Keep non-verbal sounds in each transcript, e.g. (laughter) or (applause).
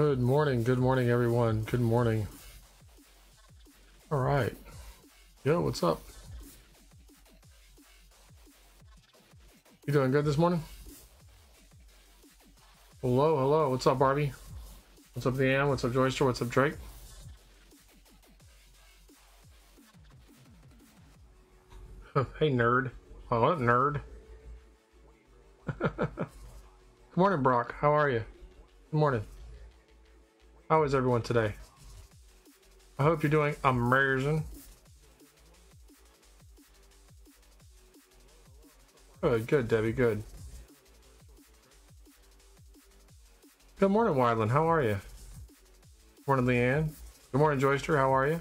Good morning, good morning, everyone. Good morning. All right. Yo, what's up? You doing good this morning? Hello, hello. What's up, Barbie? What's up, Leanne? What's up, Joyster? What's up, Drake? (laughs) hey, nerd. Oh, what, nerd? (laughs) good morning, Brock. How are you? Good morning. How is everyone today? I hope you're doing amazing. Good, good, Debbie, good. Good morning, Wyland. How are you? Good morning, Leanne. Good morning, Joyster. How are you?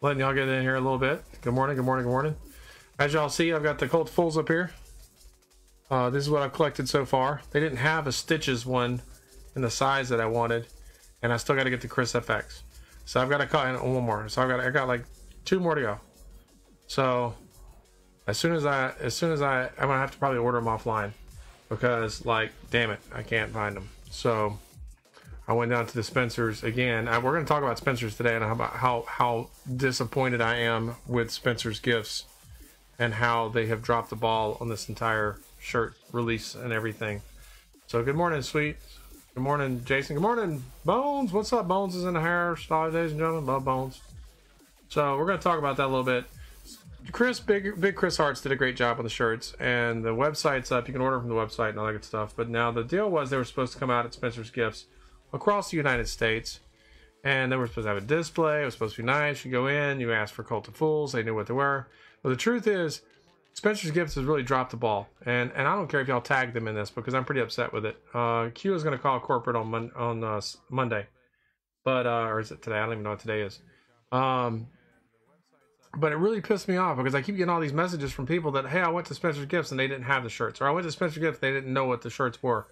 Letting y'all get in here a little bit. Good morning, good morning, good morning. As y'all see, I've got the Cult Fools up here. Uh, this is what I've collected so far. They didn't have a Stitches one the size that I wanted, and I still got to get the Chris FX. So I've got to cut in one more. So I've got I got like two more to go. So as soon as I as soon as I I'm gonna have to probably order them offline because like damn it I can't find them. So I went down to the Spencers again. I, we're to talk about Spencers today and how about how how disappointed I am with Spencers gifts and how they have dropped the ball on this entire shirt release and everything. So good morning, sweet. Good morning, Jason. Good morning, Bones. What's up? Bones is in the house, ladies and gentlemen. Love Bones. So we're going to talk about that a little bit. Chris, big big Chris Arts did a great job on the shirts, and the website's up. You can order from the website and all that good stuff. But now the deal was they were supposed to come out at Spencer's Gifts across the United States, and they were supposed to have a display. It was supposed to be nice. You go in, you ask for Cult of Fools. They knew what they were. But the truth is, Spencer's Gifts has really dropped the ball, and and I don't care if y'all tag them in this because I'm pretty upset with it. Uh, Q is going to call corporate on mon- on uh, Monday, but uh, or is it today? I don't even know what today is. Um, but it really pissed me off because I keep getting all these messages from people that hey, I went to Spencer's Gifts and they didn't have the shirts, or I went to Spencer's Gifts they didn't know what the shirts were.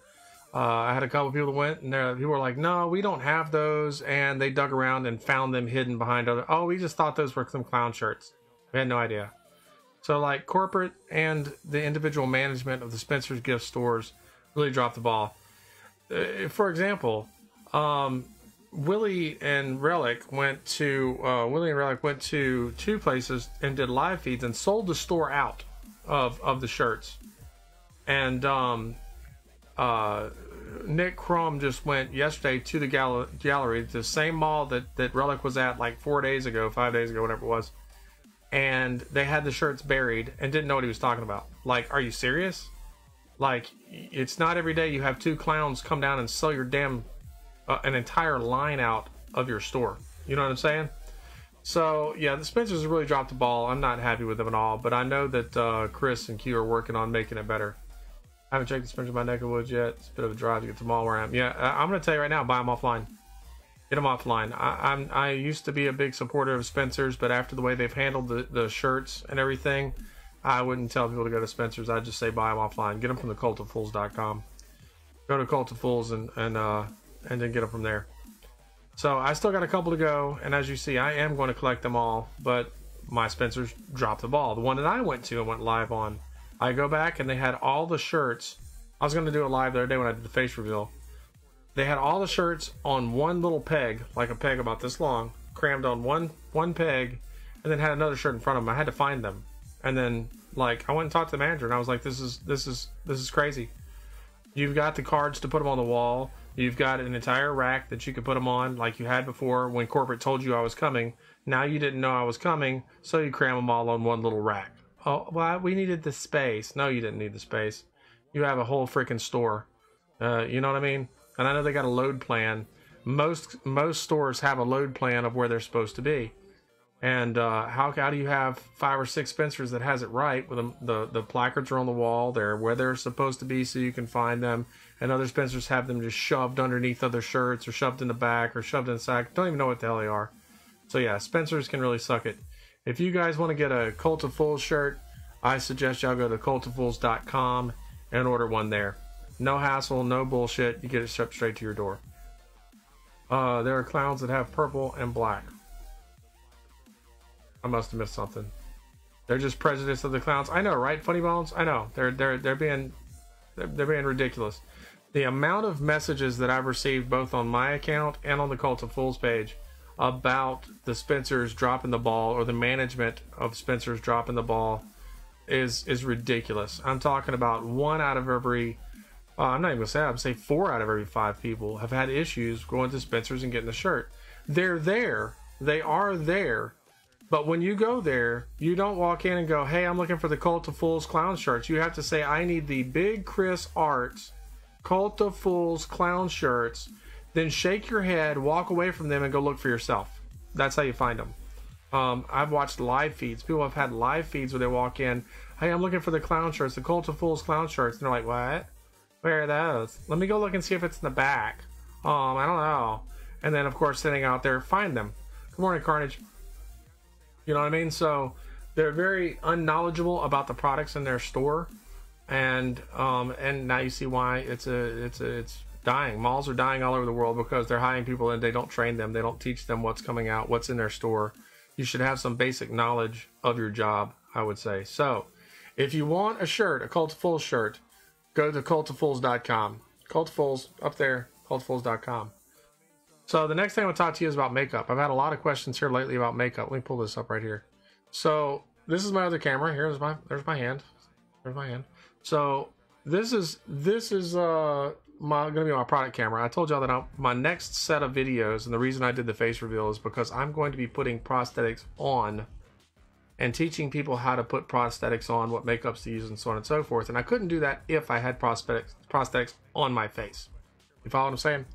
Uh, I had a couple people that went and they people were like, no, we don't have those, and they dug around and found them hidden behind other. Oh, we just thought those were some clown shirts. We had no idea. So like corporate and the individual management of the Spencer's gift stores really dropped the ball. Uh, for example, um, Willie and Relic went to uh, Willie and Relic went to two places and did live feeds and sold the store out of of the shirts. And um, uh, Nick Crum just went yesterday to the gal- gallery, the same mall that that Relic was at like four days ago, five days ago, whatever it was and they had the shirts buried and didn't know what he was talking about. Like, are you serious? Like, it's not every day you have two clowns come down and sell your damn uh, an entire line out of your store. You know what I'm saying? So yeah, the Spencers really dropped the ball. I'm not happy with them at all, but I know that uh, Chris and Q are working on making it better. I haven't checked the Spencer by neck of woods yet. It's a bit of a drive to get to the mall where I am. Yeah, I'm going to tell you right now, buy them offline get them offline. I, am I used to be a big supporter of Spencer's, but after the way they've handled the, the shirts and everything, I wouldn't tell people to go to Spencer's. I'd just say buy them offline. Get them from the cultoffools.com. Go to Cult of Fools and and uh, and then get them from there. So I still got a couple to go, and as you see, I am going to collect them all. But my Spencer's dropped the ball. The one that I went to and went live on, I go back and they had all the shirts. I was going to do it live the other day when I did the face reveal they had all the shirts on one little peg, like a peg about this long, crammed on one one peg, and then had another shirt in front of them. I had to find them, and then like I went and talked to the manager, and I was like, "This is this is this is crazy. You've got the cards to put them on the wall. You've got an entire rack that you could put them on, like you had before when corporate told you I was coming. Now you didn't know I was coming, so you cram them all on one little rack. Oh, well, we needed the space. No, you didn't need the space. You have a whole freaking store. Uh, you know what I mean? And I know they got a load plan. Most most stores have a load plan of where they're supposed to be, and uh, how how do you have five or six Spencers that has it right? With them, the the placards are on the wall, they're where they're supposed to be, so you can find them. And other Spencers have them just shoved underneath other shirts, or shoved in the back, or shoved in the sack. Don't even know what the hell they are. So yeah, Spencers can really suck it. If you guys want to get a Cult of Fools shirt, I suggest y'all go to cultoffools.com and order one there. No hassle, no bullshit. You get it shipped straight to your door. Uh, there are clowns that have purple and black. I must have missed something. They're just prejudice of the clowns. I know, right? Funny bones. I know. They're they're they're being they're, they're being ridiculous. the amount of messages that I've received both on my account and on the Cult of Fools page about the Spencers dropping the ball or the management of Spencers dropping the ball is is ridiculous. I'm talking about one out of every uh, I'm not even gonna say I'm say four out of every five people have had issues going to Spencers and getting the shirt. They're there, they are there, but when you go there, you don't walk in and go, "Hey, I'm looking for the Cult of Fools clown shirts." You have to say, "I need the Big Chris Arts Cult of Fools clown shirts." Then shake your head, walk away from them, and go look for yourself. That's how you find them. Um, I've watched live feeds. People have had live feeds where they walk in, "Hey, I'm looking for the clown shirts, the Cult of Fools clown shirts," and they're like, "What? Where are those? Let me go look and see if it's in the back." Um, I don't know. And then, of course, sitting out there, find them. Good morning, Carnage. You know what I mean? So they're very unknowledgeable about the products in their store, and um, and now you see why it's a it's a it's dying. Malls are dying all over the world because they're hiring people and they don't train them. They don't teach them what's coming out, what's in their store. You should have some basic knowledge of your job, I would say. So, if you want a shirt, a Cult Full shirt, go to cultoffools.com. Cult of Fools up there, cultoffools.com. So the next thing I want to talk to you is about makeup. I've had a lot of questions here lately about makeup. Let me pull this up right here. So this is my other camera. Here's my there's my hand. There's my hand. So this is this is uh my gonna be my product camera. I told y'all that I, my next set of videos, and the reason I did the face reveal is because I'm going to be putting prosthetics on and teaching people how to put prosthetics on, what makeups to use, and so on and so forth. And I couldn't do that if I had prosthetics prosthetics on my face. You follow what I'm saying?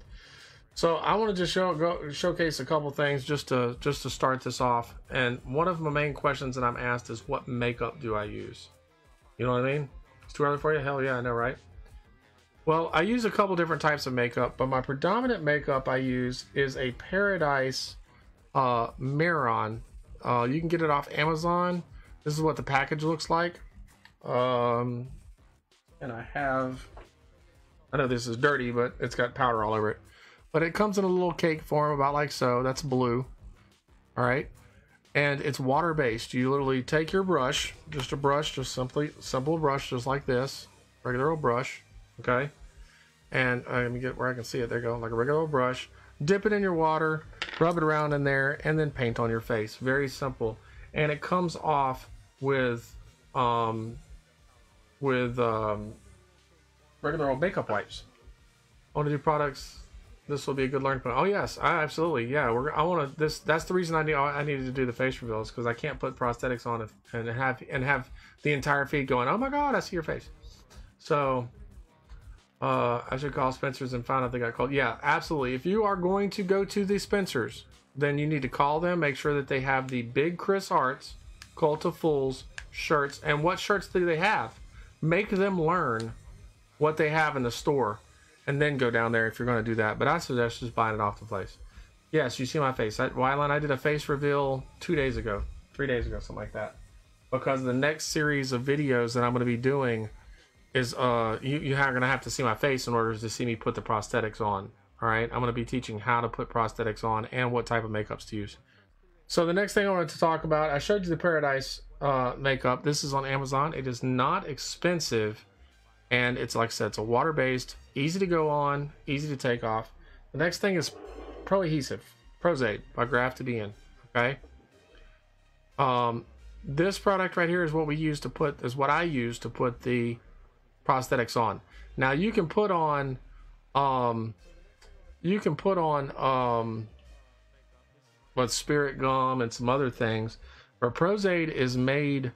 So I want to just show go, showcase a couple things just to just to start this off. And one of my main questions that I'm asked is, what makeup do I use? You know what I mean? It's too early for you? Hell yeah, I know, right? Well, I use a couple different types of makeup, but my predominant makeup I use is a Paradise uh, Mehron. Uh, you can get it off Amazon. This is what the package looks like. Um, and I have, I know this is dirty, but it's got powder all over it. But it comes in a little cake form, about like so. That's blue. All right. And it's water based. You literally take your brush, just a brush, just simply simple brush, just like this, regular old brush okay? And uh, let me get where I can see it. There you go, like a regular old brush. Dip it in your water, rub it around in there, and then paint on your face. Very simple. And it comes off with um, with um, regular old makeup wipes. Want to do products. This will be a good learning point. Oh yes, I absolutely yeah. We're I want to this. That's the reason I need I needed to do the face reveals because I can't put prosthetics on and have and have the entire feed going. Oh my god, I see your face. So uh, I should call Spencer's and find out they got called. Yeah, absolutely. If you are going to go to the Spencer's, then you need to call them, make sure that they have the big Chris Arts, Cult of Fools shirts. And what shirts do they have? Make them learn what they have in the store and then go down there if you're going to do that. But I suggest just buying it off the place. Yes, you see my face. Wyland, I did a face reveal two days ago, three days ago, something like that. Because the next series of videos that I'm going to be doing is uh you you're gonna have to see my face in order to see me put the prosthetics on. All right, I'm gonna be teaching how to put prosthetics on and what type of makeups to use. So the next thing I wanted to talk about, I showed you the Paradise uh, makeup. This is on Amazon. It is not expensive, and it's like I said, it's a water based, easy to go on, easy to take off. The next thing is Pro Adhesive, Pros-Aide by Graftobian. Okay. Um, this product right here is what we use to put is what I use to put the prosthetics on. Now you can put on um you can put on um what spirit gum and some other things, but Pros-Aide is made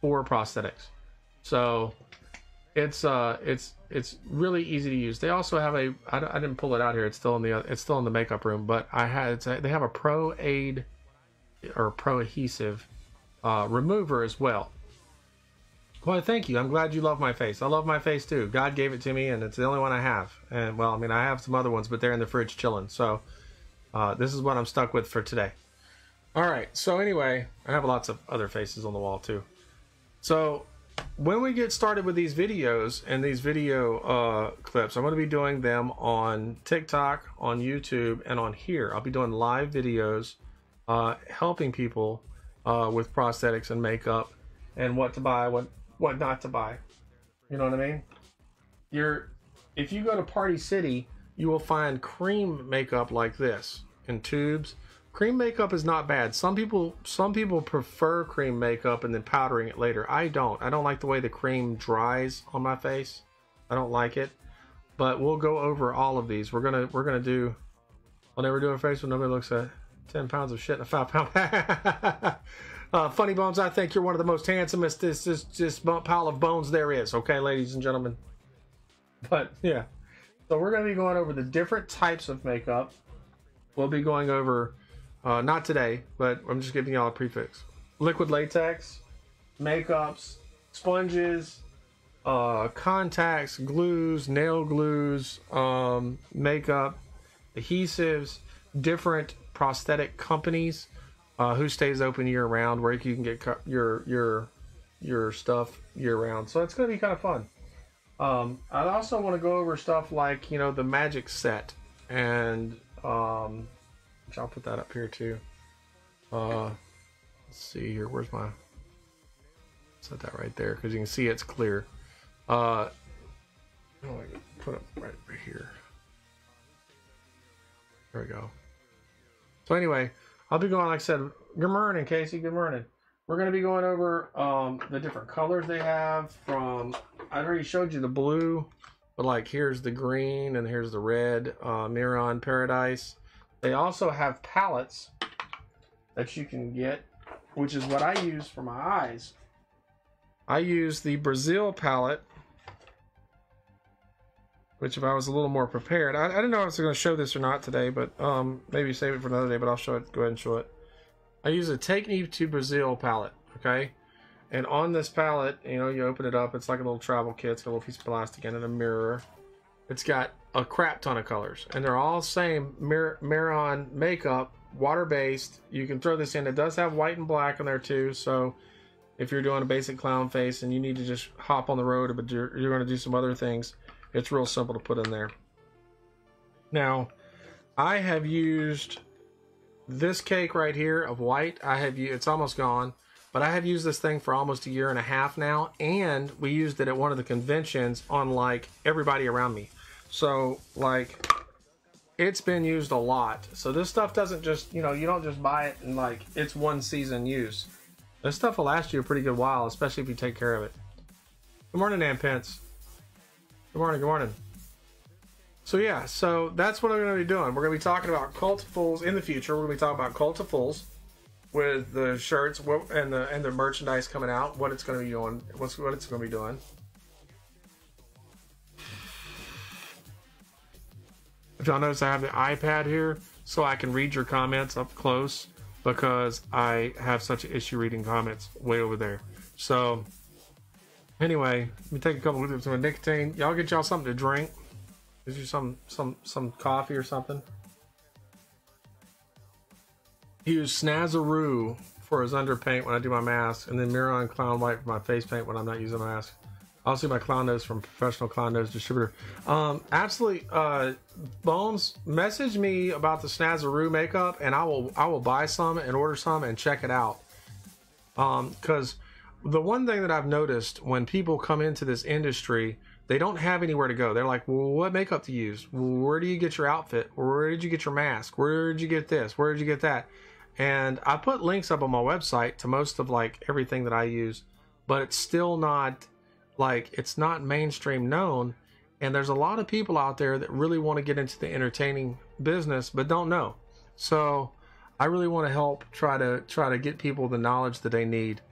for prosthetics. So it's uh it's it's really easy to use. They also have a I, I didn't pull it out here. It's still in the it's still in the makeup room, but I had a, they have a Pro Aid or Pro Adhesive uh, remover as well. Well, thank you. I'm glad you love my face. I love my face too. God gave it to me, and it's the only one I have. And well, I mean, I have some other ones, but they're in the fridge chilling. So uh, this is what I'm stuck with for today. All right. So anyway, I have lots of other faces on the wall too. So when we get started with these videos and these video uh, clips, I'm going to be doing them on TikTok, on YouTube, and on here. I'll be doing live videos uh, helping people uh, with prosthetics and makeup and what to buy, what what not to buy. You know what I mean? You're if you go to Party City, you will find cream makeup like this in tubes. Cream makeup is not bad. Some people some people prefer cream makeup and then powdering it later. I don't. I don't like the way the cream dries on my face. I don't like it. But we'll go over all of these. We're gonna we're gonna do I'll never do a face when nobody looks at 10 pounds of shit in a five pound (laughs) uh, funny bones i think you're one of the most handsomest this this pile of bones there is okay ladies and gentlemen? But yeah. So we're going to be going over the different types of makeup. We'll be going over uh, not today but i'm just giving y'all a prefix. Liquid latex makeups sponges uh, contacts glues nail glues um, makeup adhesives different prosthetic companies uh, who stays open year round where you can get your your your stuff year round so it's going to be kind of fun. Um, i also want to go over stuff like you know the magic set and um, which i'll put that up here too. Uh, let's see here. Where's my set that right there? Because you can see it's clear. Uh, oh, put it right here. There we go. So anyway, I'll be going, like I said, good morning, Casey. Good morning. We're going to be going over um, the different colors they have from, I already showed you the blue, but like here's the green and here's the red, uh, Mehron Paradise. They also have palettes that you can get, which is what I use for my eyes. I use the Brazil palette which if I was a little more prepared, I, I didn't know I was going to show this or not today, but um, maybe save it for another day, but I'll show it, go ahead and show it. I use a Take Me to Brazil palette, okay? And on this palette, you know, you open it up, it's like a little travel kit, it's got a little piece of plastic and a mirror. It's got a crap ton of colors, and they're all same Mir makeup, water-based. You can throw this in. It does have white and black in there too, so if you're doing a basic clown face and you need to just hop on the road, but you're, you're going to do some other things, it's real simple to put in there. Now, I have used this cake right here of white. I have it's almost gone, but I have used this thing for almost a year and a half now, and we used it at one of the conventions on like everybody around me. So like it's been used a lot. So this stuff doesn't just, you know, you don't just buy it and like it's one season use. This stuff will last you a pretty good while, especially if you take care of it. Good morning, Ann Pence. Good morning, good morning. So yeah, so that's what I'm going to be doing. We're going to be talking about Cult of Fools in the future. We're going to be talking about Cult of Fools with the shirts and the and the merchandise coming out, what it's going to be doing, what's what it's going to be doing. If y'all notice, I have the iPad here so I can read your comments up close because I have such an issue reading comments way over there. So Anyway, let me take a couple of some nicotine. Y'all get y'all something to drink. Is you some some some coffee or something? Use Snazaroo for his underpaint when I do my mask, and then Mehron Clown White for my face paint when I'm not using a mask. I'll see my clown nose from Professional Clown Nose Distributor. Um, absolutely, uh, Bones, message me about the Snazaroo makeup, and I will I will buy some and order some and check it out. Um, because the one thing that I've noticed when people come into this industry, they don't have anywhere to go. They're like, well, what makeup to use? Where do you get your outfit? Where did you get your mask? Where did you get this? Where did you get that? And I put links up on my website to most of like everything that I use, but it's still not like it's not mainstream known. And there's a lot of people out there that really want to get into the entertaining business but don't know. So I really want to help try to try to get people the knowledge that they need.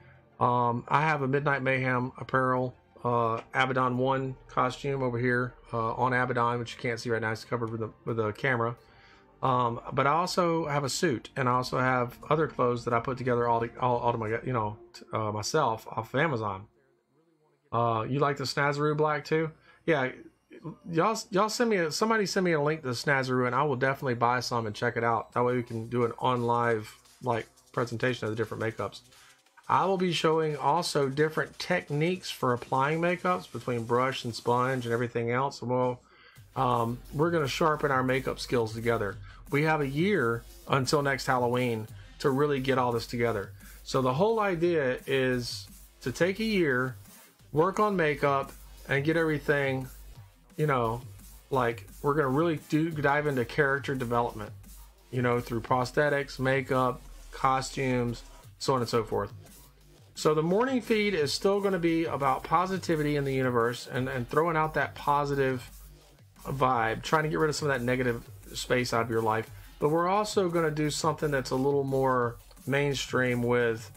Um, I have a Midnight Mayhem apparel uh, Abaddon 1 costume over here uh, on Abaddon, which you can't see right now. It's covered with a, with camera. Um, but I also have a suit, and I also have other clothes that I put together all to, all, all to my, you know, uh, myself off of Amazon. Uh, you like the Snazaroo black too? Yeah, y'all y'all send me a, somebody send me a link to the Snazaroo, and I will definitely buy some and check it out. That way we can do an on live like presentation of the different makeups. I will be showing also different techniques for applying makeups between brush and sponge and everything else. Well, um, we're going to sharpen our makeup skills together. We have a year until next Halloween to really get all this together. So the whole idea is to take a year, work on makeup, and get everything, you know, like we're gonna really do dive into character development, you know, through prosthetics, makeup, costumes, so on and so forth. So the morning feed is still going to be about positivity in the universe and, and throwing out that positive vibe, trying to get rid of some of that negative space out of your life. But we're also going to do something that's a little more mainstream with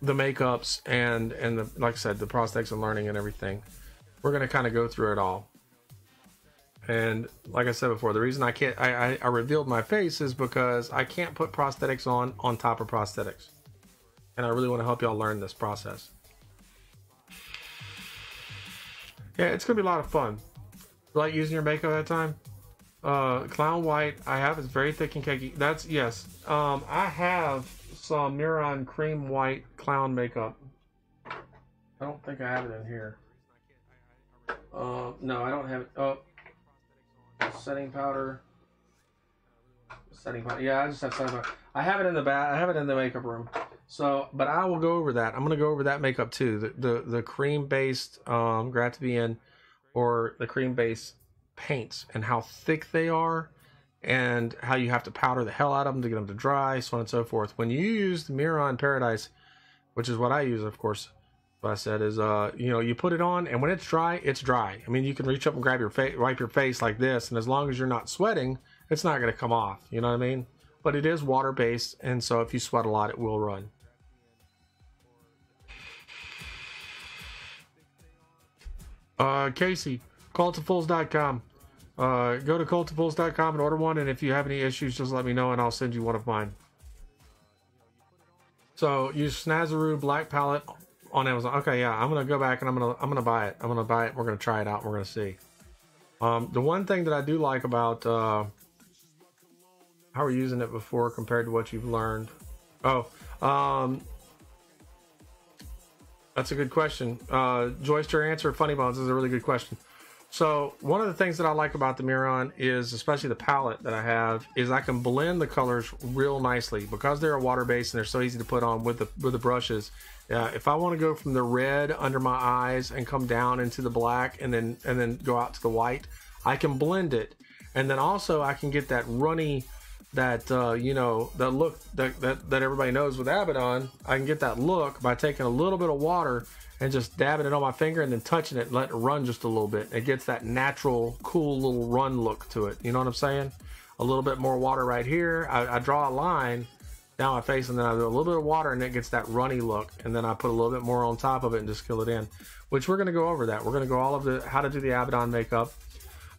the makeups and and the like I said, the prosthetics and learning and everything. We're going to kind of go through it all. And like I said before, the reason I can't I, I, I revealed my face is because I can't put prosthetics on on top of prosthetics and I really want to help y'all learn this process. Yeah, it's gonna be a lot of fun. Like using your makeup that time? Uh, clown white I have is very thick and cakey. That's yes. Um, I have some Mehron cream white clown makeup. I don't think I have it in here. Uh, no, I don't have it. Oh, setting powder. Setting powder. Yeah, I just have setting powder. I have it in the bath. I have it in the makeup room. So, but I will go over that. I'm going to go over that makeup too. The the, the cream based um, Graftobian or the cream based paints and how thick they are and how you have to powder the hell out of them to get them to dry, so on and so forth. When you use the Mehron Paradise, which is what I use, of course, what I said is, uh, you know, you put it on, and when it's dry, it's dry. I mean, you can reach up and grab your face, wipe your face like this, and as long as you're not sweating, it's not going to come off. You know what I mean? But it is water based, and so if you sweat a lot, it will run. Uh, Casey, cultofools.com. Uh, go to cultofools.com and order one. And if you have any issues, just let me know and I'll send you one of mine. So use Snazaroo Black Palette on Amazon. Okay, yeah, I'm gonna go back and I'm gonna I'm gonna buy it. I'm gonna buy it. We're gonna try it out. We're gonna see. Um, the one thing that I do like about uh, how we're using it before compared to what you've learned. Oh, um, that's a good question. Uh, Joyster answer Funny Bones is a really good question. So one of the things that I like about the Mehron is, especially the palette that I have, is I can blend the colors real nicely because they're a water based and they're so easy to put on with the with the brushes. Uh, if I want to go from the red under my eyes and come down into the black and then and then go out to the white, I can blend it, and then also I can get that runny that uh, you know that look that, that that everybody knows with Abaddon. I can get that look by taking a little bit of water and just dabbing it on my finger and then touching it and let it run just a little bit. It gets that natural, cool little run look to it. You know what I'm saying? A little bit more water right here. I, I draw a line down my face and then I do a little bit of water and it gets that runny look. And then I put a little bit more on top of it and just fill it in. Which we're going to go over that. We're going to go all of the how to do the Abaddon makeup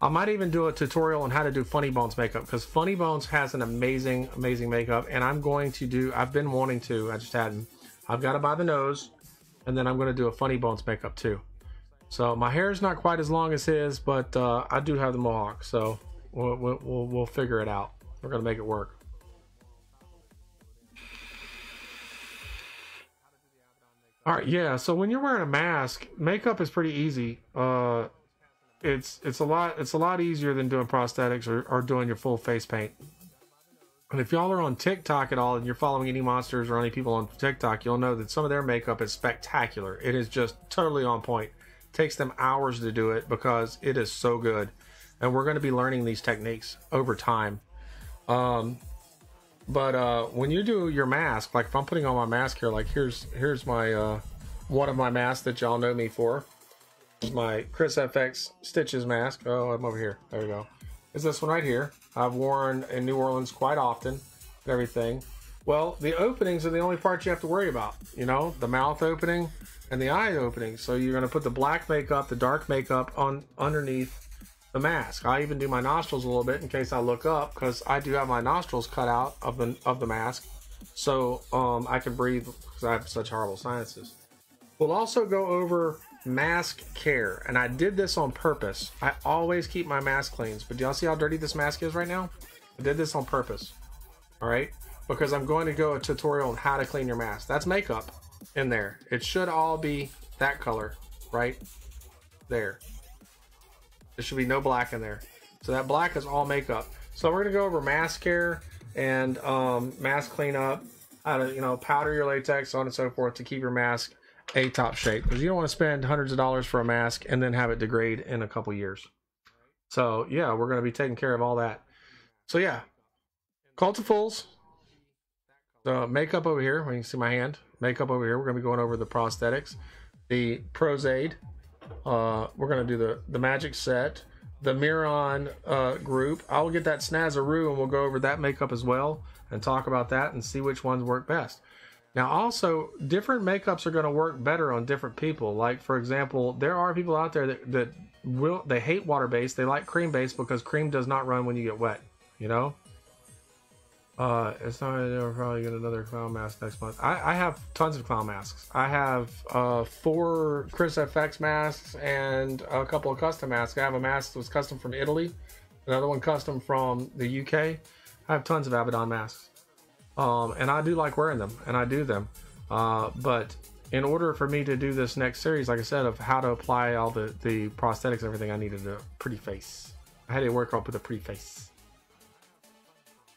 I might even do a tutorial on how to do Funny Bones makeup because Funny Bones has an amazing, amazing makeup, and I'm going to do. I've been wanting to. I just hadn't. I've got to buy the nose, and then I'm going to do a Funny Bones makeup too. So my hair is not quite as long as his, but uh, I do have the mohawk, so we'll, we'll, we'll figure it out. We're going to make it work. All right, yeah. So when you're wearing a mask, makeup is pretty easy. Uh, it's it's a lot it's a lot easier than doing prosthetics or, or doing your full face paint. And if y'all are on TikTok at all and you're following any monsters or any people on TikTok, you'll know that some of their makeup is spectacular. It is just totally on point. It takes them hours to do it because it is so good. And we're going to be learning these techniques over time. Um, but uh, when you do your mask, like if I'm putting on my mask here, like here's here's my uh, one of my masks that y'all know me for is my Chris FX Stitches mask. Oh, I'm over here. There we go. Is this one right here. I've worn in New Orleans quite often everything. Well, the openings are the only part you have to worry about. You know, the mouth opening and the eye opening. So you're going to put the black makeup, the dark makeup on underneath the mask. I even do my nostrils a little bit in case I look up because I do have my nostrils cut out of the of the mask, so um, I can breathe because I have such horrible sinuses. We'll also go over mask care. And I did this on purpose. I always keep my mask clean. But do y'all see how dirty this mask is right now? I did this on purpose. All right. Because I'm going to go a tutorial on how to clean your mask. That's makeup in there. It should all be that color, right? There. There should be no black in there. So that black is all makeup. So we're gonna go over mask care and um, mask cleanup, how to you know powder your latex, so on and so forth to keep your mask a top shape because you don't want to spend hundreds of dollars for a mask and then have it degrade in a couple years. So yeah, we're going to be taking care of all that. So yeah, Cult of Fools. The makeup over here, When you can see my hand. Makeup over here. We're going to be going over the prosthetics, the Pros-Aide. Uh, we're going to do the the magic set, the Mehron uh, group. I'll get that Snazaroo and we'll go over that makeup as well and talk about that and see which ones work best. Now, also, different makeups are going to work better on different people. Like, for example, there are people out there that, that will they hate water based. They like cream based because cream does not run when you get wet. You know. Uh, it's not. I'll probably get another clown mask next month. I, I have tons of clown masks. I have uh, four Chris FX masks and a couple of custom masks. I have a mask that was custom from Italy, another one custom from the UK. I have tons of Abaddon masks, um, and I do like wearing them, and I do them. Uh, but in order for me to do this next series, like I said, of how to apply all the the prosthetics, everything, I needed a pretty face. I had to work up with a pretty face.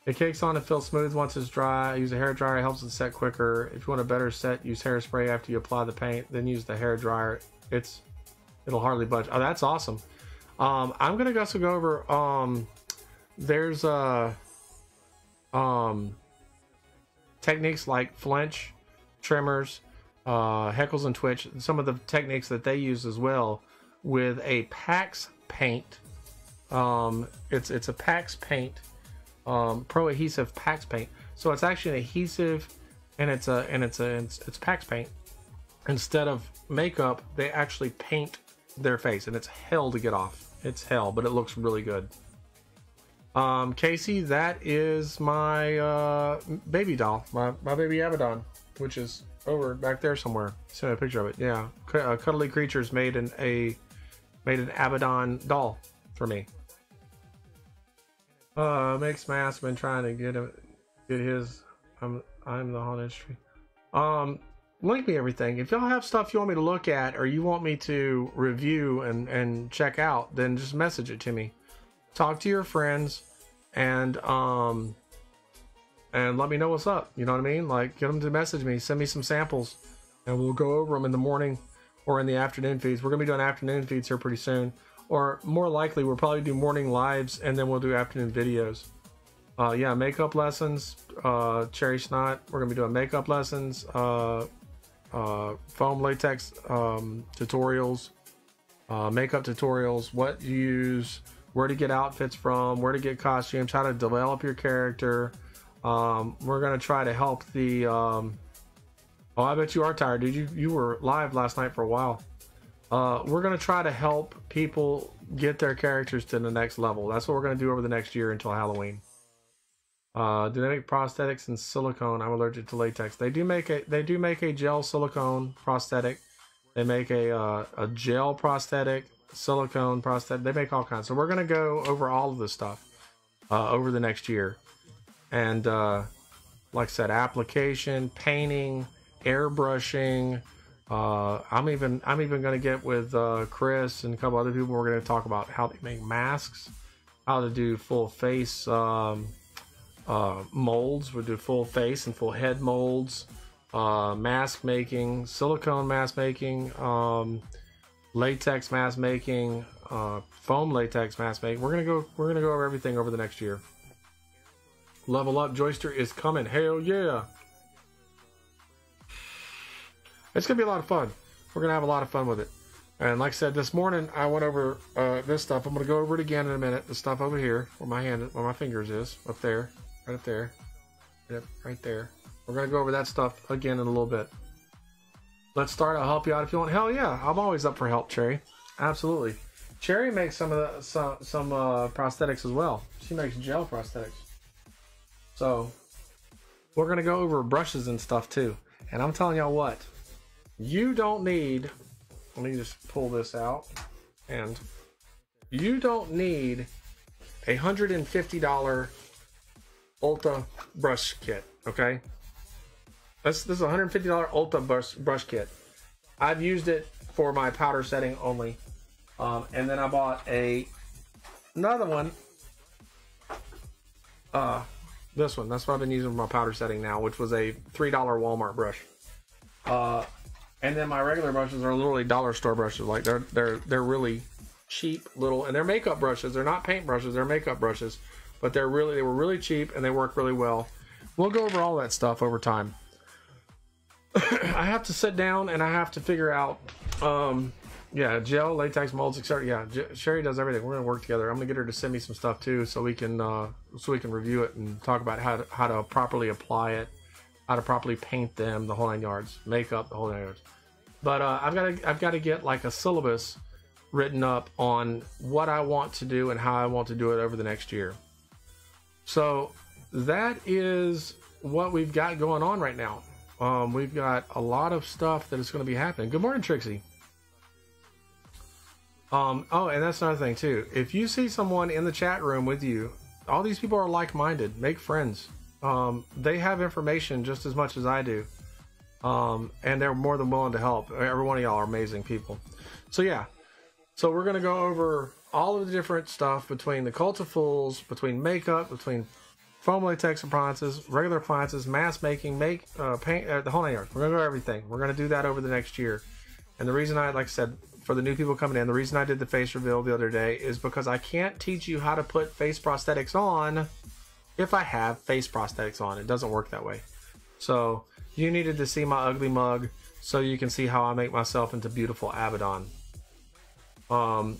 It cakes on and feels smooth once it's dry. Use a hair dryer, it helps it set quicker. If you want a better set, use hairspray after you apply the paint, then use the hair dryer. It's it'll hardly budge. Oh, that's awesome. Um, I'm gonna also go over um, there's uh um techniques like flinch, trimmers, uh, heckles and twitch, some of the techniques that they use as well with a PAX paint. Um, it's it's a PAX paint um, Pro Adhesive Pax Paint. So it's actually an adhesive, and it's a and it's a it's, it's Pax Paint. Instead of makeup, they actually paint their face, and it's hell to get off. It's hell, but it looks really good. Um, Casey, that is my uh, baby doll, my, my baby Abaddon, which is over back there somewhere. Send me a picture of it. Yeah, C- uh, Cuddly Creatures made an a made an Abaddon doll for me. Uh, makes mask been trying to get him, get his. I'm I'm the haunted tree. Um, link me everything. If y'all have stuff you want me to look at or you want me to review and and check out, then just message it to me. Talk to your friends, and um, and let me know what's up. You know what I mean? Like get them to message me, send me some samples, and we'll go over them in the morning or in the afternoon feeds. We're gonna be doing afternoon feeds here pretty soon or more likely we'll probably do morning lives and then we'll do afternoon videos uh, yeah makeup lessons uh, cherry snot we're gonna be doing makeup lessons uh, uh foam latex um, tutorials uh, makeup tutorials what you use where to get outfits from where to get costumes how to develop your character um, we're gonna try to help the um, oh i bet you are tired dude you, you were live last night for a while uh, we're going to try to help people get their characters to the next level. That's what we're going to do over the next year until Halloween. Uh, do they make prosthetics and silicone? I'm allergic to latex. They do make a they do make a gel silicone prosthetic. They make a uh, a gel prosthetic, silicone prosthetic. They make all kinds. So we're gonna go over all of this stuff uh, over the next year, and uh, like I said, application, painting, airbrushing, uh, I'm even I'm even gonna get with uh, Chris and a couple other people. We're gonna talk about how they make masks, how to do full face um, uh, molds. We do full face and full head molds, uh, mask making, silicone mask making, um, latex mask making, uh, foam latex mask making. We're gonna go we're gonna go over everything over the next year. Level up Joyster is coming. Hell yeah! It's gonna be a lot of fun. We're gonna have a lot of fun with it. And like I said, this morning I went over uh, this stuff. I'm gonna go over it again in a minute. The stuff over here, where my hand, where my fingers is, up there, right up there, yep, right there. We're gonna go over that stuff again in a little bit. Let's start. I'll help you out if you want. Hell yeah, I'm always up for help, Cherry. Absolutely. Cherry makes some of the some some uh, prosthetics as well. She makes gel prosthetics. So we're gonna go over brushes and stuff too. And I'm telling y'all what, you don't need, let me just pull this out, and you don't need a $150 Ulta brush kit, okay? This, this is a $150 Ulta brush, brush kit. I've used it for my powder setting only. Um, and then I bought a another one. Uh, this one. That's what I've been using for my powder setting now, which was a $3 Walmart brush. Uh, and then my regular brushes are literally dollar store brushes. Like they're they're they're really cheap little, and they're makeup brushes. They're not paint brushes. They're makeup brushes, but they're really they were really cheap and they work really well. We'll go over all that stuff over time. (coughs) I have to sit down and I have to figure out, um, yeah, gel, latex molds, etc. Yeah, J- Sherry does everything. We're gonna work together. I'm gonna get her to send me some stuff too, so we can uh, so we can review it and talk about how to, how to properly apply it, how to properly paint them, the whole nine yards, makeup, the whole nine yards. But uh, I've got to I've got to get like a syllabus written up on what I want to do and how I want to do it over the next year. So that is what we've got going on right now. Um, we've got a lot of stuff that is going to be happening. Good morning, Trixie. Um, oh, and that's another thing too. If you see someone in the chat room with you, all these people are like-minded. Make friends. Um, they have information just as much as I do, um, and they're more than willing to help. Every one of y'all are amazing people. So yeah, so we're gonna go over all of the different stuff between the Cult of Fools, between makeup, between foam latex appliances, regular appliances, mask making, make uh, paint, uh, the whole nine yards. We're gonna go everything. We're gonna do that over the next year. And the reason I, like I said, for the new people coming in, the reason I did the face reveal the other day is because I can't teach you how to put face prosthetics on if I have face prosthetics on. It doesn't work that way. So you needed to see my ugly mug so you can see how I make myself into beautiful Abaddon. Um,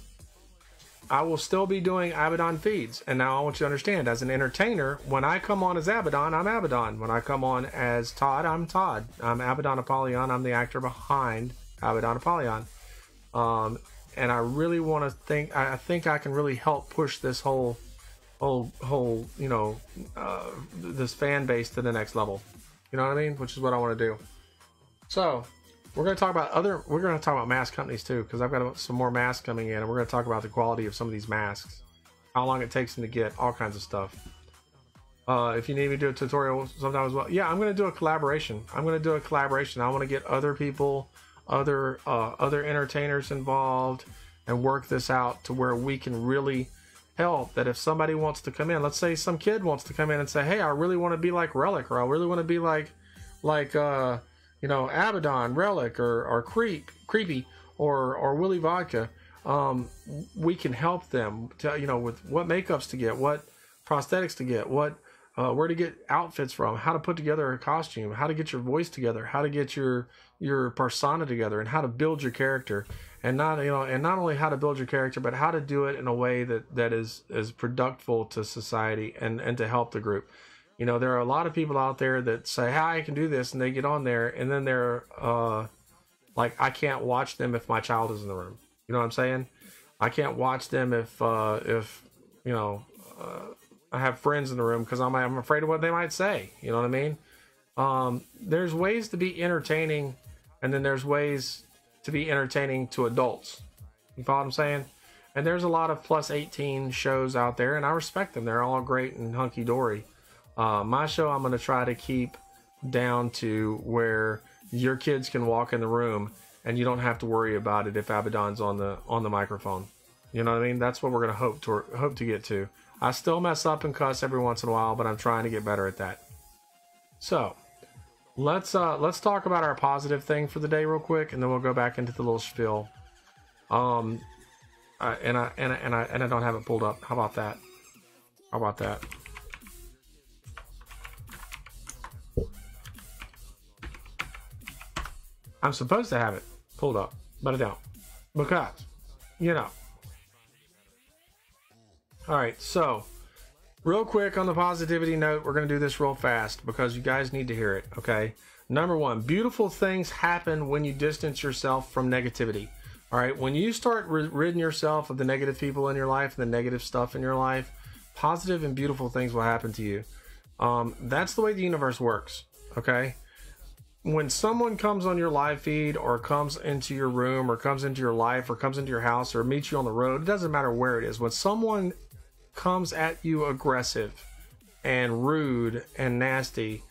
I will still be doing Abaddon feeds. And now I want you to understand, as an entertainer, when I come on as Abaddon, I'm Abaddon. When I come on as Todd, I'm Todd. I'm Abaddon Apollyon. I'm the actor behind Abaddon Apollyon. Um, and I really want to think. I think I can really help push this whole, whole, whole, you know, uh, this fan base to the next level. You know what I mean? Which is what I want to do. So we're going to talk about other. We're going to talk about mask companies too, because I've got some more masks coming in, and we're going to talk about the quality of some of these masks, how long it takes them to get, all kinds of stuff. Uh, if you need me to do a tutorial sometime as well, yeah, I'm going to do a collaboration. I'm going to do a collaboration. I want to get other people other uh, other entertainers involved and work this out to where we can really help that if somebody wants to come in let's say some kid wants to come in and say hey i really want to be like relic or i really want to be like like uh you know abaddon relic or or creep creepy or or willy vodka um we can help them to you know with what makeups to get what prosthetics to get what uh, where to get outfits from, how to put together a costume, how to get your voice together, how to get your your persona together, and how to build your character, and not you know, and not only how to build your character, but how to do it in a way that that is is productful to society and and to help the group. You know, there are a lot of people out there that say, "Hi, I can do this," and they get on there, and then they're uh, like, "I can't watch them if my child is in the room." You know what I'm saying? I can't watch them if uh, if you know. Uh, I have friends in the room because I'm, I'm afraid of what they might say. You know what I mean? Um, there's ways to be entertaining, and then there's ways to be entertaining to adults. You follow what I'm saying? And there's a lot of plus 18 shows out there, and I respect them. They're all great and hunky dory. Uh, my show, I'm going to try to keep down to where your kids can walk in the room and you don't have to worry about it if Abaddon's on the on the microphone. You know what I mean? That's what we're going to hope to hope to get to. I still mess up and cuss every once in a while, but I'm trying to get better at that. So, let's uh let's talk about our positive thing for the day real quick, and then we'll go back into the little spiel. Um, uh, and I and I, and I and I don't have it pulled up. How about that? How about that? I'm supposed to have it pulled up, but I don't because you know all right, so real quick on the positivity note, we're going to do this real fast because you guys need to hear it, okay? Number one, beautiful things happen when you distance yourself from negativity. All right, when you start ridding yourself of the negative people in your life and the negative stuff in your life, positive and beautiful things will happen to you. Um, that's the way the universe works, okay? When someone comes on your live feed or comes into your room or comes into your life or comes into your house or meets you on the road, it doesn't matter where it is. When someone comes at you aggressive and rude and nasty,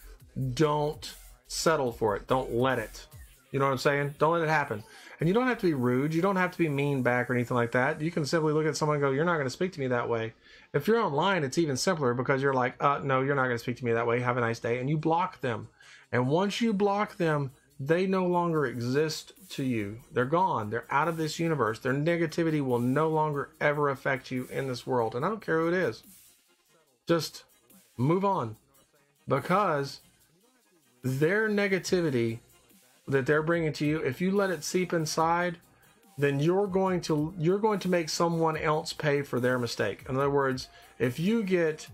don't settle for it. Don't let it. You know what I'm saying? Don't let it happen. And you don't have to be rude. You don't have to be mean back or anything like that. You can simply look at someone and go, You're not going to speak to me that way. If you're online, it's even simpler because you're like, uh, No, you're not going to speak to me that way. Have a nice day. And you block them. And once you block them, they no longer exist to you. They're gone. They're out of this universe. Their negativity will no longer ever affect you in this world. And I don't care who it is. Just move on. Because their negativity that they're bringing to you, if you let it seep inside, then you're going to you're going to make someone else pay for their mistake. In other words, if you get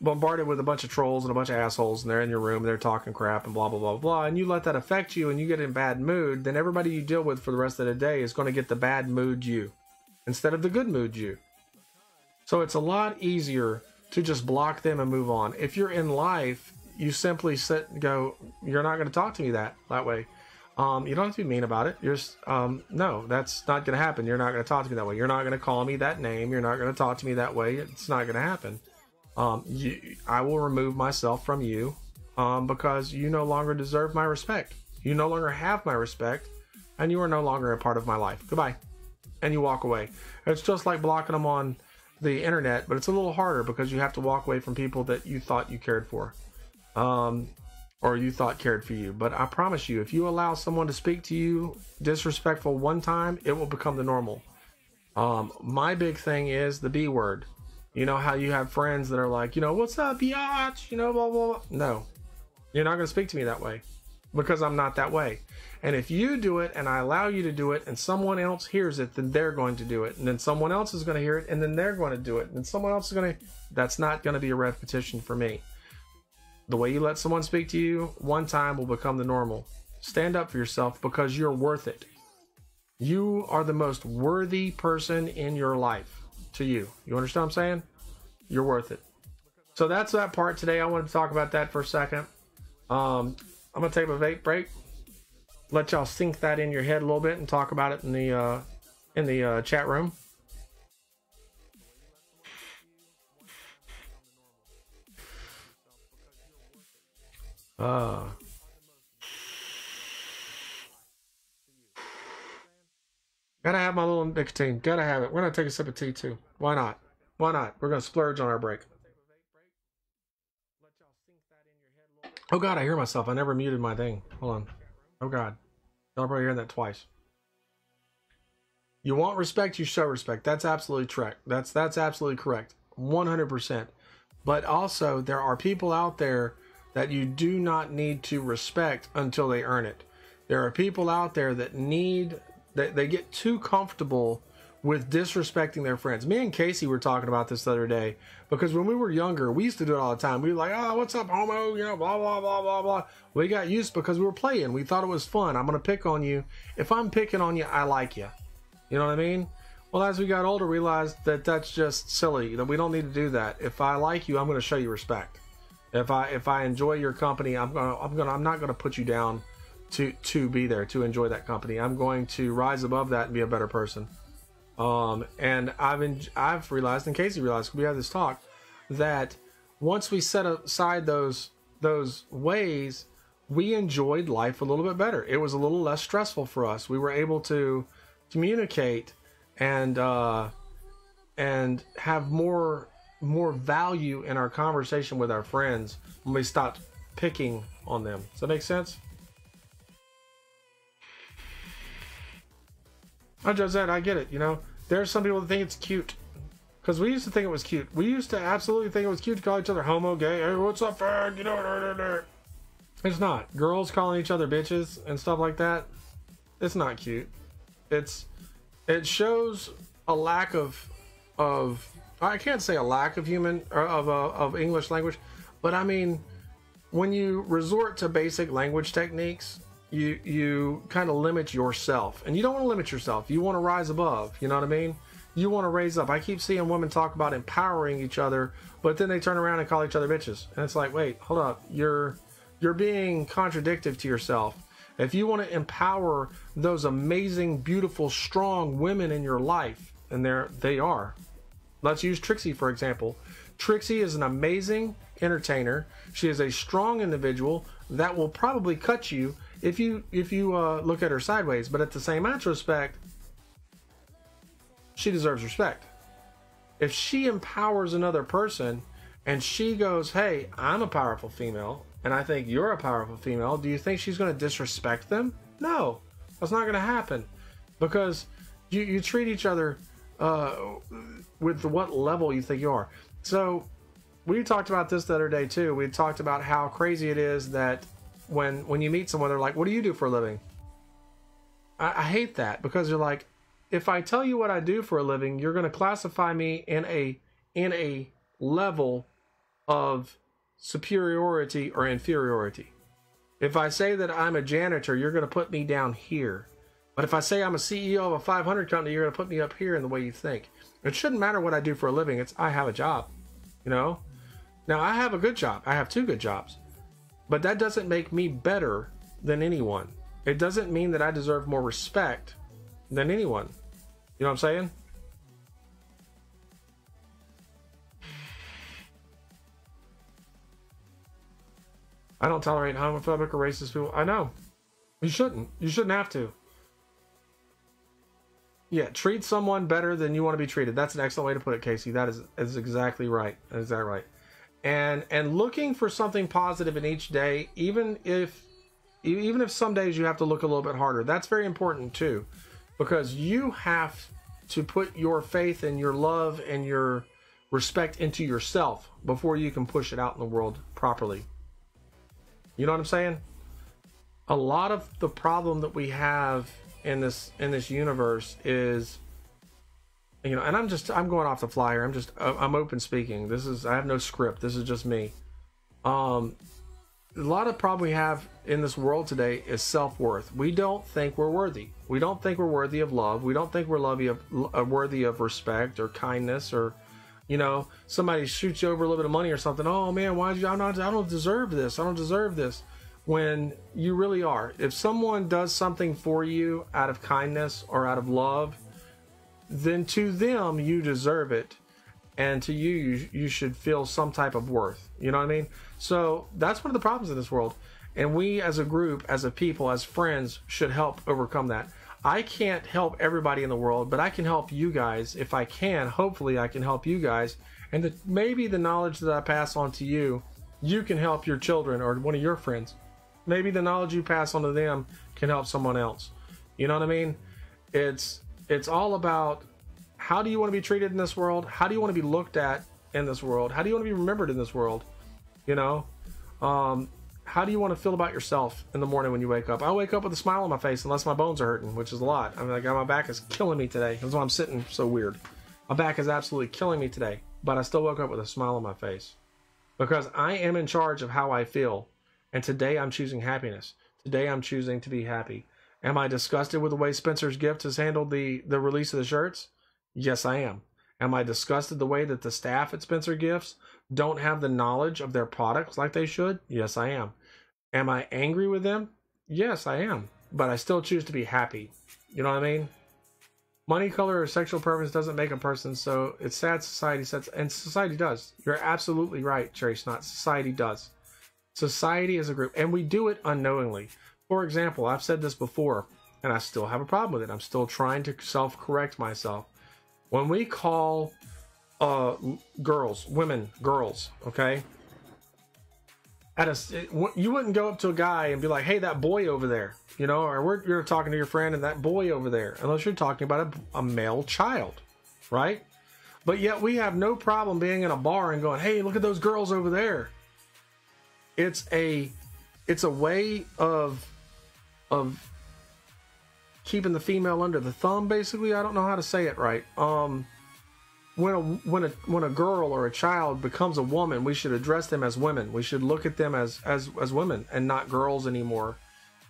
bombarded with a bunch of trolls and a bunch of assholes and they're in your room and they're talking crap and blah blah blah blah and you let that affect you and you get in bad mood then everybody you deal with for the rest of the day is going to get the bad mood you instead of the good mood you so it's a lot easier to just block them and move on if you're in life you simply sit and go you're not going to talk to me that that way um, you don't have to be mean about it. You're um, no, that's not going to happen. You're not going to talk to me that way. You're not going to call me that name. You're not going to talk to me that way. It's not going to happen um, you, I will remove myself from you um, because you no longer deserve my respect. You no longer have my respect, and you are no longer a part of my life. Goodbye. And you walk away. It's just like blocking them on the internet, but it's a little harder because you have to walk away from people that you thought you cared for. Um, or you thought cared for you. But I promise you, if you allow someone to speak to you disrespectful one time, it will become the normal. Um, my big thing is the B word. You know how you have friends that are like, you know, what's up, biatch? You know, blah, blah, blah. No, you're not going to speak to me that way because I'm not that way. And if you do it and I allow you to do it and someone else hears it, then they're going to do it. And then someone else is going to hear it and then they're going to do it. And someone else is going to, that's not going to be a repetition for me. The way you let someone speak to you one time will become the normal. Stand up for yourself because you're worth it. You are the most worthy person in your life to you. You understand what I'm saying? You're worth it. So that's that part today. I wanted to talk about that for a second. Um, I'm gonna take a vape break. Let y'all sink that in your head a little bit and talk about it in the uh, in the uh, chat room. Uh, Gotta have my little nicotine. Gotta have it. We're gonna take a sip of tea too. Why not? Why not? We're gonna splurge on our break. Oh god, I hear myself. I never muted my thing. Hold on. Oh god. Y'all probably hearing that twice. You want respect, you show respect. That's absolutely correct. That's that's absolutely correct. 100%. But also there are people out there that you do not need to respect until they earn it. There are people out there that need they, they get too comfortable with disrespecting their friends. Me and Casey were talking about this the other day because when we were younger, we used to do it all the time. We were like, oh, what's up, homo? You know, blah, blah, blah, blah, blah. We got used because we were playing. We thought it was fun. I'm going to pick on you. If I'm picking on you, I like you. You know what I mean? Well, as we got older, we realized that that's just silly. That we don't need to do that. If I like you, I'm going to show you respect. If I if I enjoy your company, I'm gonna I'm gonna I'm not gonna put you down to to be there to enjoy that company. I'm going to rise above that and be a better person. Um, and I've in, I've realized, and Casey realized, we had this talk, that once we set aside those those ways, we enjoyed life a little bit better. It was a little less stressful for us. We were able to communicate and uh, and have more more value in our conversation with our friends when we stopped picking on them. Does that make sense? I just said I get it. You know, there's some people that think it's cute because we used to think it was cute. We used to absolutely think it was cute to call each other homo, gay. Hey, what's up, fag? You know, it's not. Girls calling each other bitches and stuff like that. It's not cute. It's it shows a lack of of I can't say a lack of human of uh, of English language, but I mean when you resort to basic language techniques you you kind of limit yourself. And you don't want to limit yourself. You want to rise above you know what i mean? You want to raise up. I keep seeing women talk about empowering each other but then they turn around and call each other bitches. And it's like wait hold up. You're you're being contradictory to yourself. If you want to empower those amazing beautiful strong women in your life and they're they are let's use trixie for example trixie is an amazing entertainer she is a strong individual that will probably cut you if you if you uh, look at her sideways. But at the same retrospect, she deserves respect. If she empowers another person and she goes, "Hey, I'm a powerful female. and I think you're a powerful female, do you think she's going to disrespect them? No, that's not going to happen because you, you treat each other uh, with what level you think you are. So we talked about this the other day too. We talked about how crazy it is that when when you meet someone, they're like, "What do you do for a living?" I, I hate that because you're like, if I tell you what I do for a living, you're going to classify me in a in a level of superiority or inferiority. If I say that I'm a janitor, you're going to put me down here. But if I say I'm a CEO of a 500 company, you're going to put me up here in the way you think. It shouldn't matter what I do for a living. It's I have a job, you know. Now I have a good job. I have two good jobs, but that doesn't make me better than anyone. It doesn't mean that I deserve more respect than anyone. You know what I'm saying? I don't tolerate homophobic or racist people. I know. You shouldn't. You shouldn't have to. Yeah, treat someone better than you want to be treated. That's an excellent way to put it, Casey. That is is exactly right. Is that right? And and looking for something positive in each day, even if even if some days you have to look a little bit harder. That's very important too, because you have to put your faith and your love and your respect into yourself before you can push it out in the world properly. You know what I'm saying? A lot of the problem that we have in this in this universe is you know, and I'm just I'm going off the flyer. I'm just I'm open speaking. This is I have no script. This is just me. Um a lot of problem we have in this world today is self-worth. We don't think we're worthy. We don't think we're worthy of love. We don't think we're lovey of, uh, worthy of respect or kindness or you know, somebody shoots you over a little bit of money or something. Oh man, why did you? I'm not. I don't deserve this. I don't deserve this. When you really are. If someone does something for you out of kindness or out of love, then to them you deserve it, and to you you, you should feel some type of worth. You know what I mean? So that's one of the problems in this world, and we as a group, as a people, as friends, should help overcome that. I can't help everybody in the world, but I can help you guys if I can. Hopefully, I can help you guys, and the, maybe the knowledge that I pass on to you, you can help your children or one of your friends. Maybe the knowledge you pass on to them can help someone else. You know what I mean? It's it's all about how do you want to be treated in this world? How do you want to be looked at in this world? How do you want to be remembered in this world? You know, um, how do you want to feel about yourself in the morning when you wake up? I wake up with a smile on my face unless my bones are hurting, which is a lot. I mean, like my back is killing me today. That's why I'm sitting so weird. My back is absolutely killing me today, but I still woke up with a smile on my face because I am in charge of how I feel. And today I'm choosing happiness. Today I'm choosing to be happy. Am I disgusted with the way Spencer's Gift has handled the, the release of the shirts? Yes, I am. Am I disgusted the way that the staff at Spencer Gifts don't have the knowledge of their products like they should? Yes, I am. Am I angry with them? Yes, I am. But I still choose to be happy. You know what I mean? Money, color, or sexual preference doesn't make a person, so it's sad society sets, and society does. You're absolutely right, Cherry Snot. Society does. Society as a group, and we do it unknowingly. For example, I've said this before, and I still have a problem with it. I'm still trying to self correct myself. When we call uh, girls, women, girls, okay, at a you wouldn't go up to a guy and be like, "Hey, that boy over there," you know, or you're talking to your friend and that boy over there, unless you're talking about a, a male child, right? But yet we have no problem being in a bar and going, "Hey, look at those girls over there." It's a it's a way of of keeping the female under the thumb basically i don't know how to say it right um when a when a when a girl or a child becomes a woman, we should address them as women. We should look at them as as as women and not girls anymore.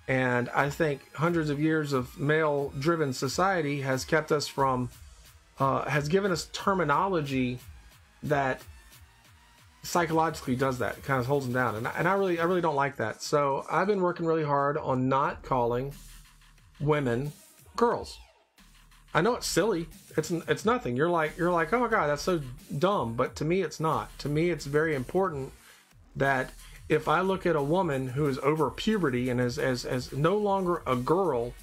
And I think hundreds of years of male driven society has kept us from uh, has given us terminology that psychologically does that. It kind of holds them down, and I, and I really I really don't like that. So I've been working really hard on not calling women girls. I know it's silly. It's it's nothing. You're like you're like, "Oh my god, that's so dumb." But to me it's not. To me it's very important that if I look at a woman who is over puberty and is as as no longer a girl,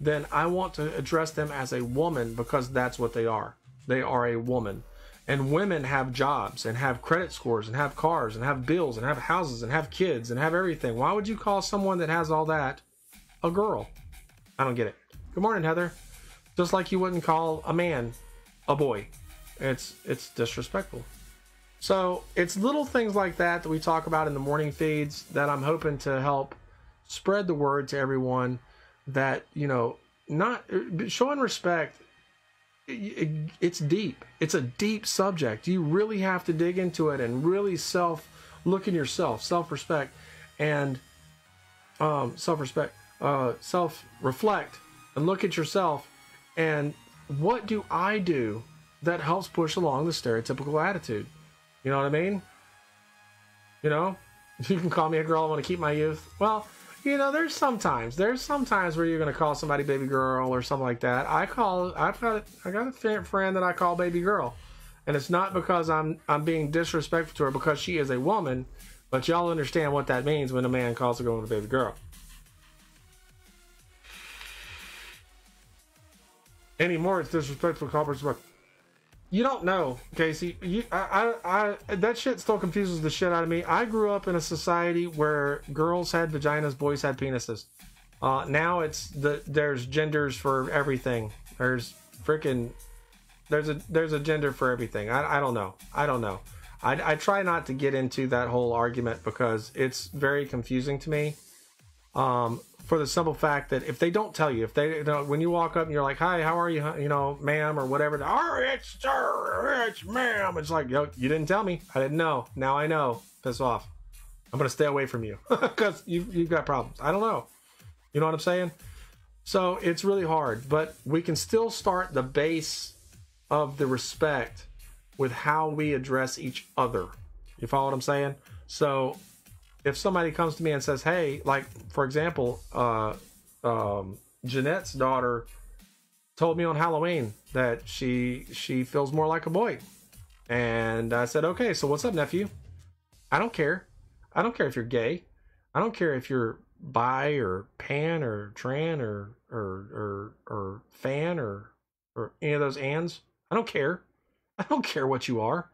then I want to address them as a woman because that's what they are. They are a woman. And women have jobs and have credit scores and have cars and have bills and have houses and have kids and have everything. Why would you call someone that has all that a girl? I don't get it. Good morning, Heather. Just like you wouldn't call a man a boy. It's it's disrespectful. So it's little things like that that we talk about in the morning feeds that I'm hoping to help spread the word to everyone that you know not showing respect it's deep. It's a deep subject. You really have to dig into it and really self look in yourself self-respect and um, self-respect uh, self-reflect and look at yourself and what do i do that helps push along the stereotypical attitude? You know what i mean? You know? (laughs) You can call me a girl i want to keep my youth. Well you know, there's sometimes there's sometimes where you're gonna call somebody baby girl or something like that. I call I've got I got a friend that I call baby girl, and it's not because I'm I'm being disrespectful to her because she is a woman, but y'all understand what that means when a man calls a girl a baby girl. Anymore, it's disrespectful call her you don't know, Casey. You, I, I, I, that shit still confuses the shit out of me. I grew up in a society where girls had vaginas, boys had penises. Uh, now it's the there's genders for everything. There's freaking there's a there's a gender for everything. I, I don't know. I don't know. I, I try not to get into that whole argument because it's very confusing to me. Um, for the simple fact that if they don't tell you, if they you know, when you walk up and you're like, "Hi, how are you?" you know, ma'am or whatever, oh, it's sir, it's ma'am. It's like, yo, you didn't tell me. I didn't know. Now I know. Piss off. I'm gonna stay away from you (laughs) because you you've got problems. I don't know. You know what I'm saying? So it's really hard, but we can still start the base of the respect with how we address each other. You follow what I'm saying? So if somebody comes to me and says, "Hey," like for example, uh, um, Jeanette's daughter told me on Halloween that she she feels more like a boy, and I said, "Okay, so what's up, nephew? I don't care. I don't care if you're gay. I don't care if you're bi or pan or tran or or or or fan or or any of those ands. I don't care. I don't care what you are.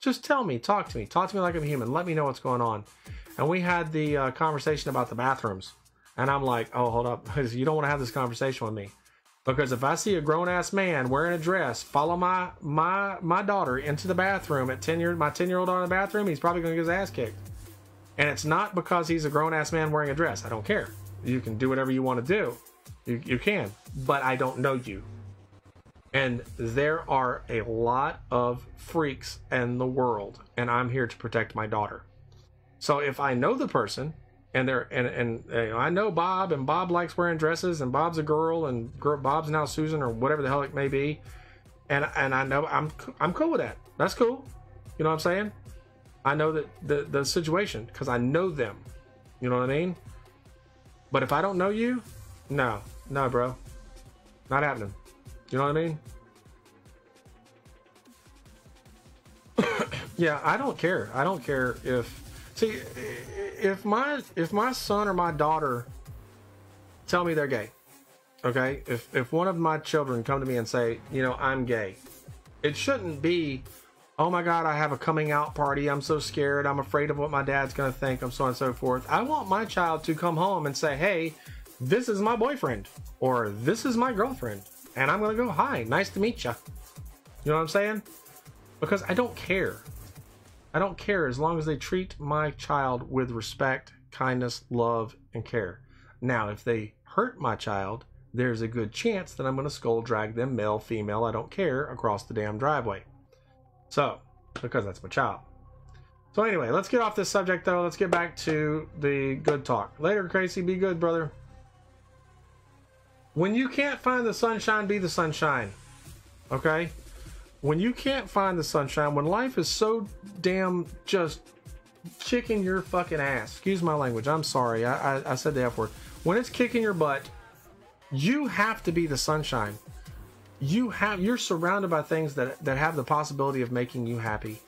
Just tell me, talk to me, talk to me like I'm human. Let me know what's going on." And we had the uh, conversation about the bathrooms. And I'm like, oh, hold up. (laughs) you don't want to have this conversation with me. Because if I see a grown ass man wearing a dress follow my my my daughter into the bathroom at 10 year my 10 year old daughter in the bathroom, he's probably going to get his ass kicked. And it's not because he's a grown ass man wearing a dress. I don't care. You can do whatever you want to do. You, you can. But I don't know you. And there are a lot of freaks in the world. And I'm here to protect my daughter. So if I know the person and they're and and I know Bob and Bob likes wearing dresses and Bob's a girl and girl, Bob's now Susan or whatever the hell it may be, and and I know I'm I'm cool with that. That's cool. You know what I'm saying? I know that the the situation because I know them. You know what I mean? But if I don't know you, no, no, bro, not happening. You know what I mean? (coughs) yeah, I don't care. I don't care if See, if my if my son or my daughter tell me they're gay, okay, if if one of my children come to me and say, you know, I'm gay, it shouldn't be, oh my God, I have a coming out party. I'm so scared. I'm afraid of what my dad's to think. I'm so on and so forth. I want my child to come home and say, hey, this is my boyfriend or this is my girlfriend, and I'm to go, hi, nice to meet you. You know what I'm saying? Because I don't care. I don't care as long as they treat my child with respect, kindness, love, and care. Now, if they hurt my child, there's a good chance that I'm going to skull drag them, male, female, I don't care, across the damn driveway. So, because that's my child. So, anyway, let's get off this subject though. Let's get back to the good talk. Later, Crazy. Be good, brother. When you can't find the sunshine, be the sunshine. Okay? When you can't find the sunshine, when life is so damn just kicking your fucking ass, excuse my language, I'm sorry, I, I, I said the F word. When it's kicking your butt, you have to be the sunshine. You have you're surrounded by things that that have the possibility of making you happy.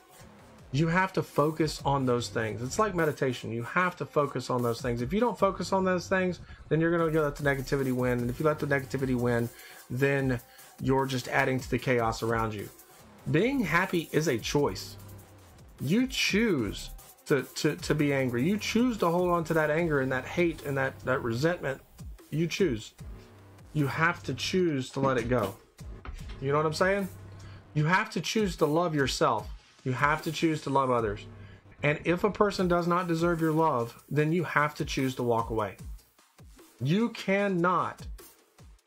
You have to focus on those things. It's like meditation. You have to focus on those things. If you don't focus on those things, then you're going to let the negativity win. And if you let the negativity win, then you're just adding to the chaos around you being happy is a choice. You choose to, to, to be angry. You choose to hold on to that anger and that hate and that, that resentment. You choose. You have to choose to let it go. You know what I'm saying? You have to choose to love yourself. You have to choose to love others. And if a person does not deserve your love, then you have to choose to walk away. You cannot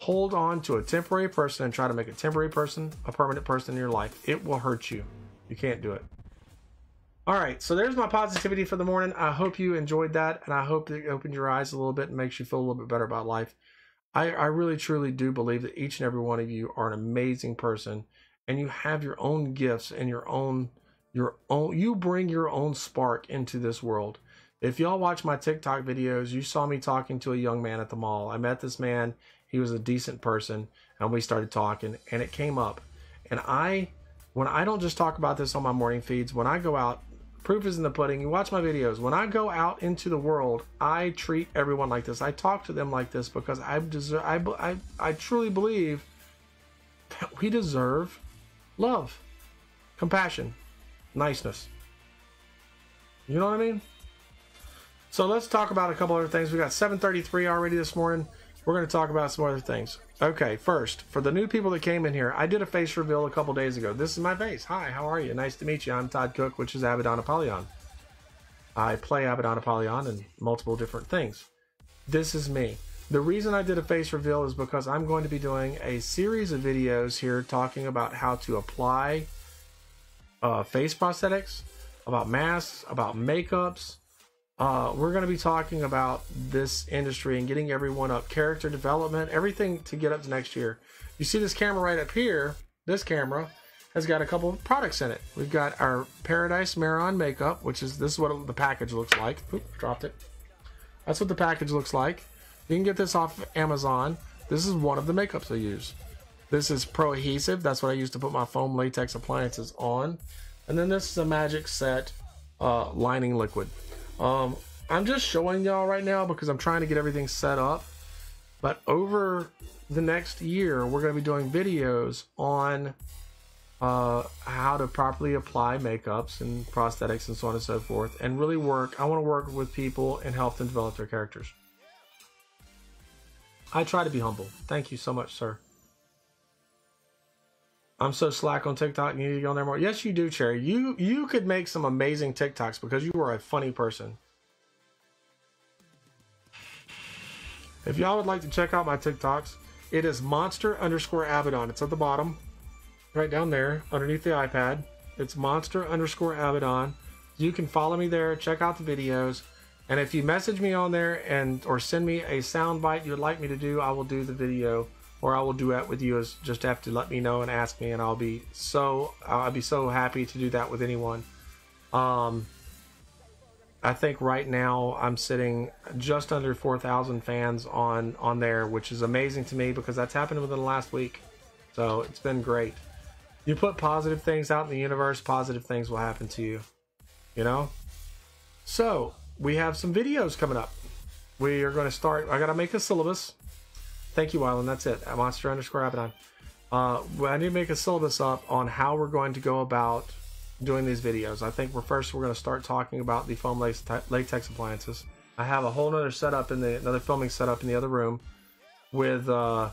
hold on to a temporary person and try to make a temporary person a permanent person in your life. It will hurt you. You can't do it. All right, so there's my positivity for the morning. I hope you enjoyed that, and I hope it opened your eyes a little bit and makes you feel a little bit better about life. I, I really truly do believe that each and every one of you are an amazing person, and you have your own gifts and your own your own. You bring your own spark into this world. If y'all watch my TikTok videos, you saw me talking to a young man at the mall. I met this man. He was a decent person, and we started talking, and it came up. And I, when I don't just talk about this on my morning feeds, when I go out proof is in the pudding. You watch my videos. When I go out into the world, I treat everyone like this. I talk to them like this because I deserve. I, I, I truly believe that we deserve love, compassion, niceness. You know what I mean? So let's talk about a couple other things. We got 7:33 already this morning. We're going to talk about some other things. Okay, first, for the new people that came in here, I did a face reveal a couple days ago. This is my face. Hi, how are you? Nice to meet you. I'm Todd Cook, which is Abaddon Apollyon. I play Abaddon Apollyon in multiple different things. This is me. The reason I did a face reveal is because I'm going to be doing a series of videos here talking about how to apply uh, face prosthetics, about masks, about makeups, uh, we're going to be talking about this industry and getting everyone up, character development, everything to get up to next year. You see this camera right up here, this camera has got a couple of products in it. We've got our Paradise Mehron makeup, which is this is what the package looks like. Oop, dropped it. That's what the package looks like. You can get this off Amazon. This is one of the makeups I use. This is Pro Adhesive. That's what I use to put my foam latex appliances on. And then this is a Magic Set uh, lining liquid. Um, I'm just showing y'all right now because I'm trying to get everything set up. But over the next year, we're going to be doing videos on uh, how to properly apply makeups and prosthetics and so on and so forth, and really work. I want to work with people and help them develop their characters. I try to be humble. Thank you so much, sir. I'm so slack on TikTok. You need to go on there more. Yes, you do, Cherry. You you could make some amazing TikToks because you are a funny person. If y'all would like to check out my TikToks, it is monster underscore Abaddon. It's at the bottom, right down there, underneath the iPad. It's monster underscore Abaddon. You can follow me there, check out the videos, and if you message me on there and or send me a sound bite you would like me to do, I will do the video or I will duet with you. Is just have to let me know and ask me, and I'll be so I'll be so happy to do that with anyone. Um, I think right now I'm sitting just under 4,000 fans on on there, which is amazing to me because that's happened within the last week. So it's been great. You put positive things out in the universe, positive things will happen to you. You know? So, we have some videos coming up. We are going to start I got to make a syllabus Thank you, Wyland. That's it. Monster underscore Abaddon. Uh, I need to make a syllabus up on how we're going to go about doing these videos. I think we're first we're going to start talking about the foam latex appliances. I have a whole other setup in the another filming setup in the other room with uh,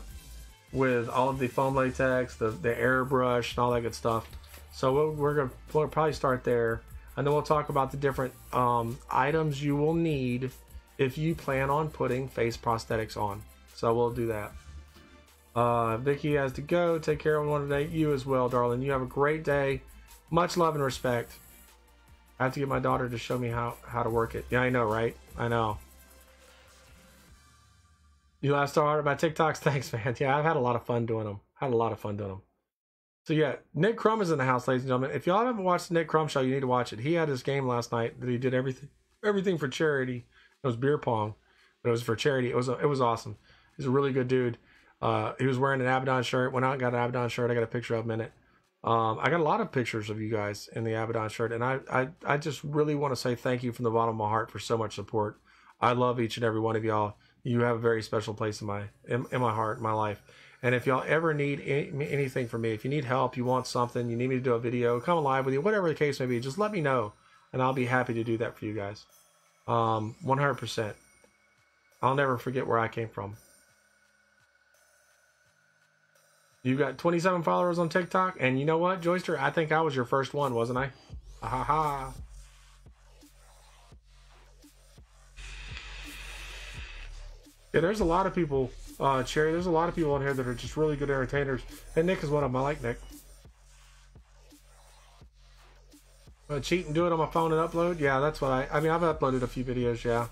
with all of the foam latex, the the airbrush, and all that good stuff. So we're, we're gonna we'll probably start there, and then we'll talk about the different um, items you will need if you plan on putting face prosthetics on. So we'll do that. Uh, Vicky has to go. Take care of everyone today. You as well, darling. You have a great day. Much love and respect. I have to get my daughter to show me how, how to work it. Yeah, I know, right? I know. You last saw art about TikToks? (laughs) Thanks, man. Yeah, I've had a lot of fun doing them. Had a lot of fun doing them. So yeah, Nick Crumb is in the house, ladies and gentlemen. If y'all haven't watched the Nick Crumb show, you need to watch it. He had his game last night that he did everything everything for charity. It was beer pong, but it was for charity. It was it was awesome. He's a really good dude. Uh, he was wearing an Abaddon shirt. Went out and got an Abaddon shirt. I got a picture of him in it. Um, I got a lot of pictures of you guys in the Abaddon shirt, and I, I, I just really want to say thank you from the bottom of my heart for so much support. I love each and every one of y'all. You have a very special place in my in, in my heart, in my life. And if y'all ever need any, anything from me, if you need help, you want something, you need me to do a video, come live with you, whatever the case may be, just let me know, and I'll be happy to do that for you guys. Um, 100%. I'll never forget where I came from. You got 27 followers on TikTok, and you know what, Joyster? I think I was your first one, wasn't I? Ha ha. Yeah, there's a lot of people, uh, Cherry. There's a lot of people on here that are just really good entertainers, and Nick is one of them. I like Nick. Uh, cheat and do it on my phone and upload. Yeah, that's what I. I mean, I've uploaded a few videos. Yeah.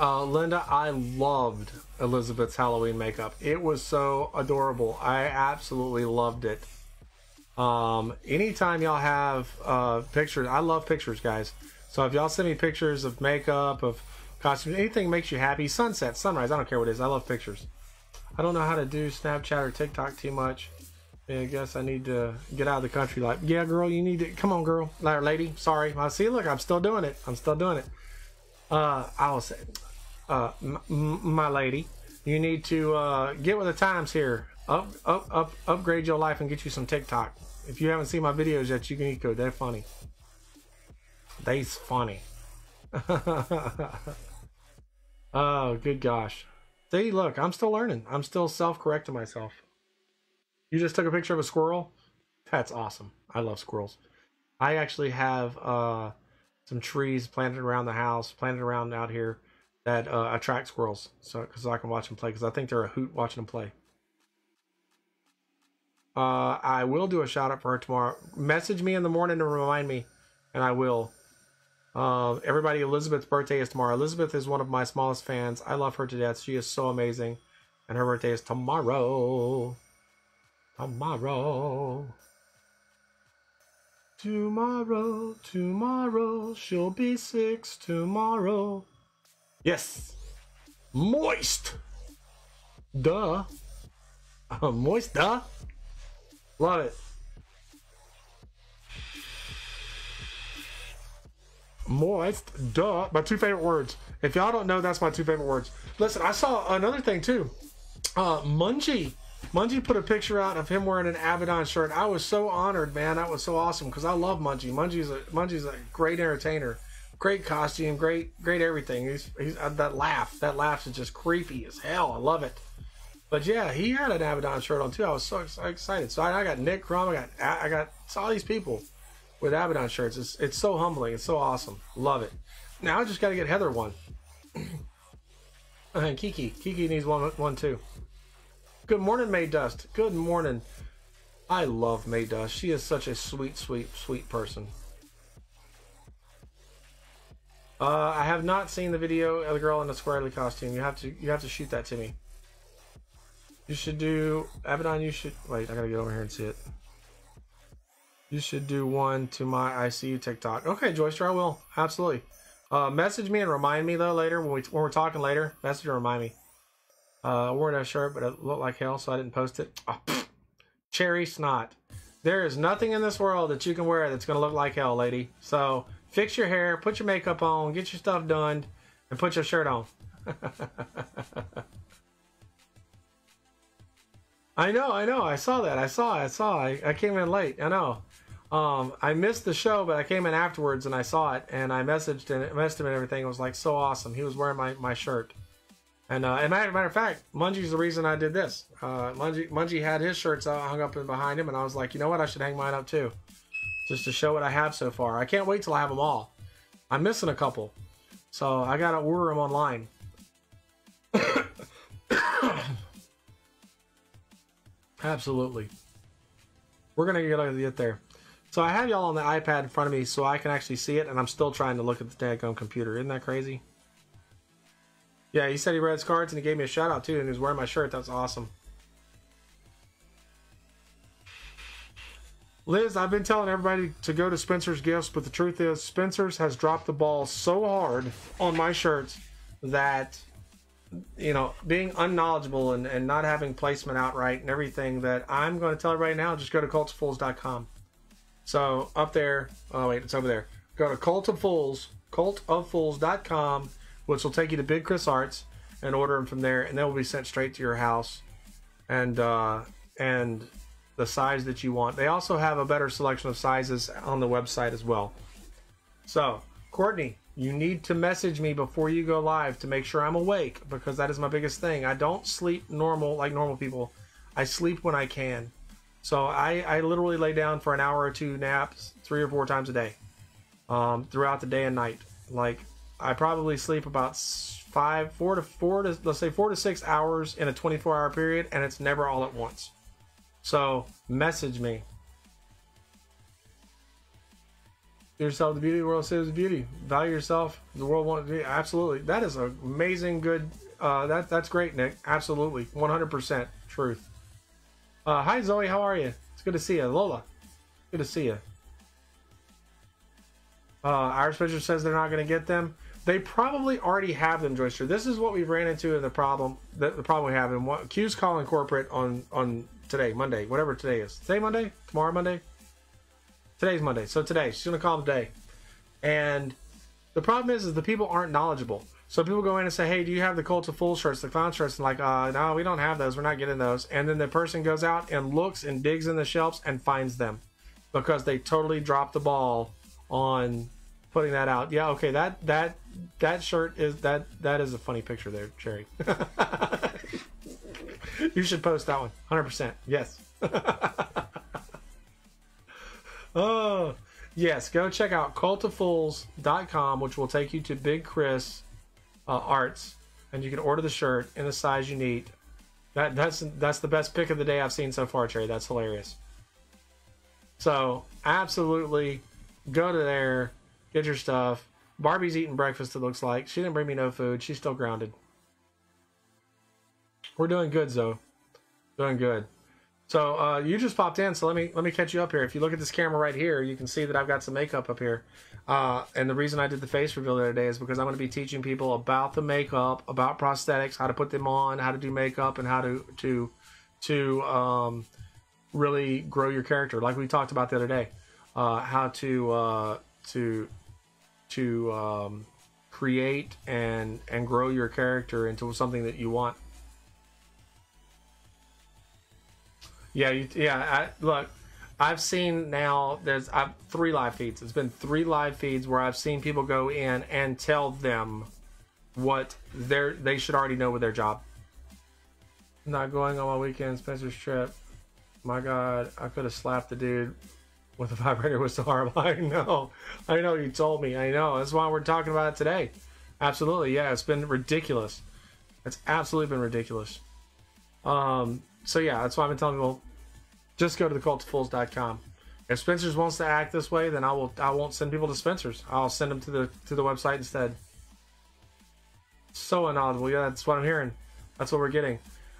Uh, Linda, I loved Elizabeth's Halloween makeup. It was so adorable. I absolutely loved it. Um, anytime y'all have uh, pictures, I love pictures, guys. So if y'all send me pictures of makeup, of costumes, anything makes you happy, sunset, sunrise, I don't care what it is. I love pictures. I don't know how to do Snapchat or TikTok too much. I guess I need to get out of the country. Like, yeah, girl, you need to come on, girl, lady. Sorry, I see. Look, I'm still doing it. I'm still doing it. Uh, I say, uh, my lady, you need to uh, get with the times here. Up, up, up, upgrade your life and get you some TikTok. If you haven't seen my videos yet, you can go. They're funny. They's funny. (laughs) oh, good gosh. See, look, I'm still learning. I'm still self-correcting myself. You just took a picture of a squirrel? That's awesome. I love squirrels. I actually have uh, some trees planted around the house, planted around out here that uh, attract squirrels, so because I can watch them play. Because I think they're a hoot watching them play. Uh, I will do a shout out for her tomorrow. Message me in the morning to remind me, and I will. Uh, everybody, Elizabeth's birthday is tomorrow. Elizabeth is one of my smallest fans. I love her to death. She is so amazing, and her birthday is tomorrow. Tomorrow. Tomorrow, tomorrow, she'll be six tomorrow. Yes. Moist. Duh. Uh, (laughs) moist, duh. Love it. Moist, duh. My two favorite words. If y'all don't know, that's my two favorite words. Listen, I saw another thing too. Uh, Mungie. Mungie put a picture out of him wearing an Abaddon shirt. I was so honored, man. That was so awesome because I love Mungie. Mungie's a Mungie's a great entertainer great costume, great, great everything. He's, he's uh, that laugh, that laugh is just creepy as hell. I love it. But yeah, he had an Abaddon shirt on too. I was so, excited. So I, I, got Nick Crumb, I got, I got all these people with Abaddon shirts. It's, it's so humbling. It's so awesome. Love it. Now I just got to get Heather one. (clears throat) and Kiki, Kiki needs one, one too. Good morning, May Dust. Good morning. I love May Dust. She is such a sweet, sweet, sweet person. Uh, I have not seen the video of the girl in the squarely costume. You have to you have to shoot that to me. You should do Abaddon. You should wait. I gotta get over here and see it. You should do one to my ICU TikTok. Okay, Joyster, I will absolutely. Uh, message me and remind me though later when we when we're talking later. Message and remind me. Uh, I wore that shirt, but it looked like hell, so I didn't post it. Oh, cherry snot. There is nothing in this world that you can wear that's gonna look like hell, lady. So fix your hair, put your makeup on, get your stuff done, and put your shirt on. (laughs) I know, I know. I saw that. I saw. I saw. I, I came in late. I know. Um, I missed the show, but I came in afterwards and I saw it and I messaged and messaged him and everything. It was like so awesome. He was wearing my, my shirt. And uh, and matter, matter of fact, Mungie's the reason I did this. Uh, Mungie, Mungie had his shirts hung up behind him, and I was like, you know what? I should hang mine up too just to show what I have so far. I can't wait till I have them all. I'm missing a couple, so I gotta order them online. (coughs) Absolutely. We're gonna get, uh, get there. So I have y'all on the iPad in front of me so I can actually see it, and I'm still trying to look at the daggone computer. Isn't that crazy? Yeah, he said he read his cards and he gave me a shout out too, and he was wearing my shirt. That's awesome. Liz, I've been telling everybody to go to Spencer's Gifts, but the truth is, Spencer's has dropped the ball so hard on my shirts that, you know, being unknowledgeable and, and not having placement outright and everything, that I'm going to tell you right now just go to cultoffools.com. So up there, oh wait, it's over there. Go to Cult of Fools, cultoffools.com, which will take you to Big Chris Arts. and order them from there, and they will be sent straight to your house, and uh, and the size that you want. They also have a better selection of sizes on the website as well. So, Courtney, you need to message me before you go live to make sure I'm awake because that is my biggest thing. I don't sleep normal like normal people. I sleep when I can. So I, I literally lay down for an hour or two naps three or four times a day um, throughout the day and night. Like I probably sleep about five, four to four to let's say four to six hours in a 24 hour period, and it's never all at once. So message me. Yourself the beauty, the world the beauty. Value yourself, the world wants to absolutely. That is amazing good uh, that that's great, Nick. Absolutely. 100% truth. Uh, hi Zoe, how are you? It's good to see you. Lola, good to see you. Uh, Irish Fisher says they're not going to get them. They probably already have them, Joyster. This is what we've ran into in the problem. The, the problem we have, and what Q's calling corporate on on today, Monday, whatever today is. Today Monday? Tomorrow Monday? Today's Monday. So today, she's gonna call them today. And the problem is, is the people aren't knowledgeable. So people go in and say, "Hey, do you have the Cult of Fools shirts, the clown shirts?" And like, uh, no, we don't have those. We're not getting those. And then the person goes out and looks and digs in the shelves and finds them because they totally dropped the ball on putting that out. Yeah, okay, that that that shirt is that that is a funny picture there, Cherry. (laughs) (laughs) you should post that one. 100%. Yes. (laughs) oh, yes. Go check out cultoffools.com, which will take you to Big Chris uh, Arts, and you can order the shirt in the size you need. That that's that's the best pick of the day I've seen so far, Cherry. That's hilarious. So absolutely, go to there, get your stuff. Barbie's eating breakfast. It looks like she didn't bring me no food. She's still grounded. We're doing good, Zoe. Doing good. So uh, you just popped in, so let me let me catch you up here. If you look at this camera right here, you can see that I've got some makeup up here. Uh, and the reason I did the face reveal the other day is because I'm going to be teaching people about the makeup, about prosthetics, how to put them on, how to do makeup, and how to to to um, really grow your character, like we talked about the other day. Uh, how to uh, to to um, create and and grow your character into something that you want. Yeah, you, yeah. I, look, I've seen now. There's I've three live feeds. It's been three live feeds where I've seen people go in and tell them what they they should already know with their job. not going on my weekend Spencer's trip. My God, I could have slapped the dude with a (laughs) vibrator was so horrible. I know, I know. You told me. I know. That's why we're talking about it today. Absolutely, yeah. It's been ridiculous. It's absolutely been ridiculous. Um, so yeah, that's why I've been telling people just go to thecultoffools.com. If Spencer's wants to act this way, then I will. I won't send people to Spencer's. I'll send them to the to the website instead. So inaudible. Yeah, that's what I'm hearing. That's what we're getting.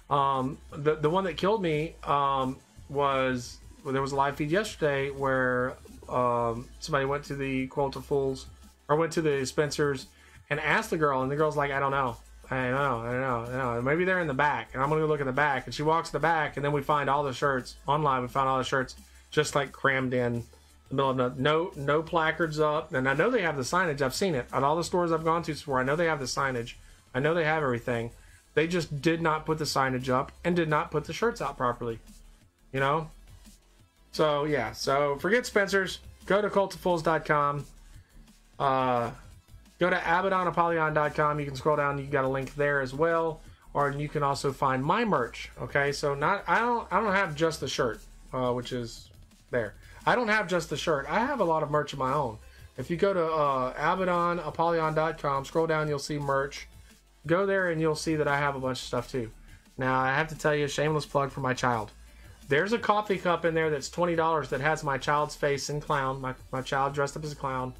Um, the the one that killed me um, was well, there was a live feed yesterday where um, somebody went to the Cult of Fools or went to the Spencer's and asked the girl, and the girl's like, "I don't know." I know, I know, I know. Maybe they're in the back, and I'm gonna go look in the back. And she walks in the back, and then we find all the shirts online. We found all the shirts just like crammed in the middle of the no no placards up. And I know they have the signage. I've seen it at all the stores I've gone to before. I know they have the signage. I know they have everything. They just did not put the signage up and did not put the shirts out properly. You know. So yeah. So forget Spencer's. Go to cultoffools.com. Uh, Go to AbaddonApollyon.com. You can scroll down. You got a link there as well, or you can also find my merch. Okay, so not I don't I don't have just the shirt, uh, which is there. I don't have just the shirt. I have a lot of merch of my own. If you go to uh, scroll down, you'll see merch. Go there and you'll see that I have a bunch of stuff too. Now I have to tell you a shameless plug for my child. There's a coffee cup in there that's twenty dollars that has my child's face in clown, my, my child dressed up as a clown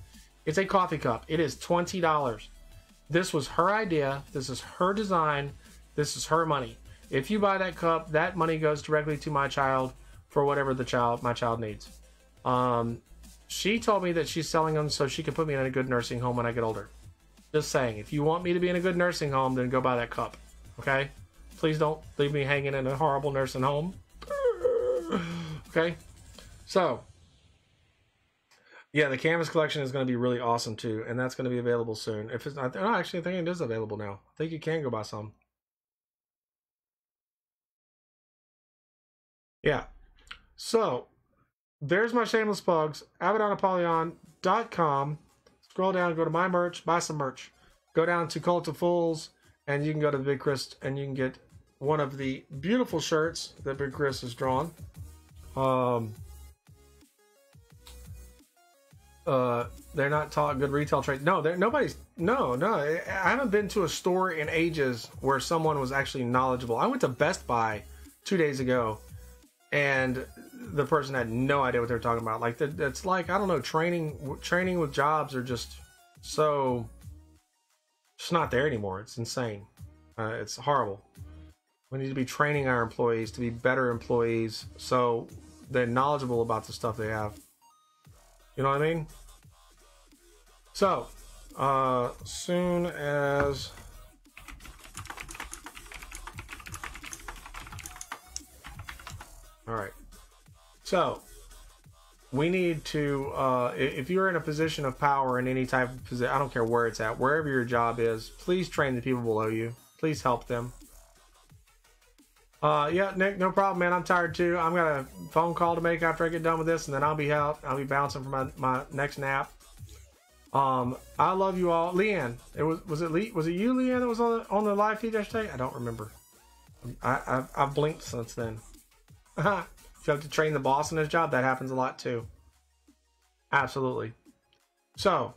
it's a coffee cup. It is $20. This was her idea. This is her design. This is her money. If you buy that cup, that money goes directly to my child for whatever the child my child needs. Um, she told me that she's selling them so she can put me in a good nursing home when I get older. Just saying, if you want me to be in a good nursing home, then go buy that cup. Okay? Please don't leave me hanging in a horrible nursing home. (laughs) okay? So, Yeah, the canvas collection is going to be really awesome too, and that's going to be available soon. If it's not, no, actually, I think it is available now. I think you can go buy some. Yeah. So there's my shameless plugs. AbaddonApollyon.com. Scroll down, go to my merch, buy some merch. Go down to Cult of Fools, and you can go to the Big Chris and you can get one of the beautiful shirts that Big Chris has drawn. Um, uh, they're not taught good retail trade. No, nobody's. No, no. I haven't been to a store in ages where someone was actually knowledgeable. I went to Best Buy two days ago, and the person had no idea what they were talking about. Like it's like I don't know. Training training with jobs are just so. It's not there anymore. It's insane. Uh, it's horrible. We need to be training our employees to be better employees, so they're knowledgeable about the stuff they have. You know what I mean? So, uh, soon as all right. So, we need to uh, if you're in a position of power in any type of position, I don't care where it's at, wherever your job is, please train the people below you. Please help them. Uh, yeah, Nick, no problem, man. I'm tired too. I'm got a phone call to make after I get done with this, and then I'll be out. I'll be bouncing for my, my next nap. Um, I love you all, Leanne. It was was it Lee? Was it you, Leanne, that was on the, on the live feed yesterday? I don't remember. I I've, I've blinked since then. if (laughs) you have to train the boss in his job, that happens a lot too. Absolutely. So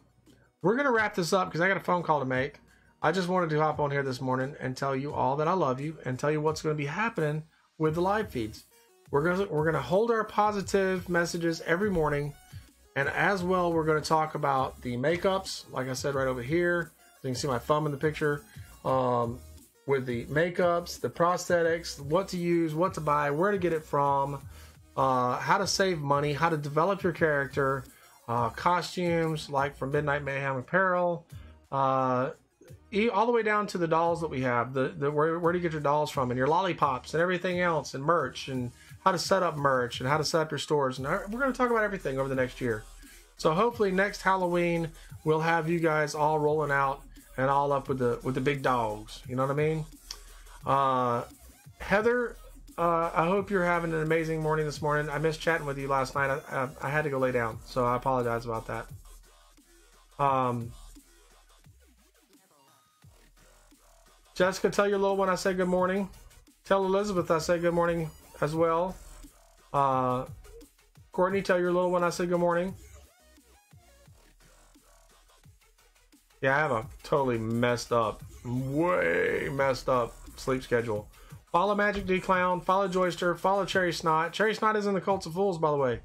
we're gonna wrap this up because I got a phone call to make. I just wanted to hop on here this morning and tell you all that I love you and tell you what's going to be happening with the live feeds. We're going to we're going to hold our positive messages every morning and as well we're going to talk about the makeups like I said right over here. You can see my thumb in the picture. Um, with the makeups, the prosthetics, what to use, what to buy, where to get it from, uh, how to save money, how to develop your character, uh, costumes like from Midnight Mayhem Apparel, uh, all the way down to the dolls that we have, the, the where, where do you get your dolls from, and your lollipops and everything else, and merch, and how to set up merch, and how to set up your stores, and we're going to talk about everything over the next year. So hopefully next Halloween we'll have you guys all rolling out and all up with the with the big dogs. You know what I mean? Uh, Heather, uh, I hope you're having an amazing morning this morning. I missed chatting with you last night. I, I, I had to go lay down, so I apologize about that. Um, Jessica, tell your little one I say good morning. Tell Elizabeth I say good morning as well. Uh, Courtney, tell your little one I say good morning. Yeah, I have a totally messed up, way messed up sleep schedule. Follow Magic D Clown, follow Joyster, follow Cherry Snot. Cherry Snot is in the Cults of Fools, by the way.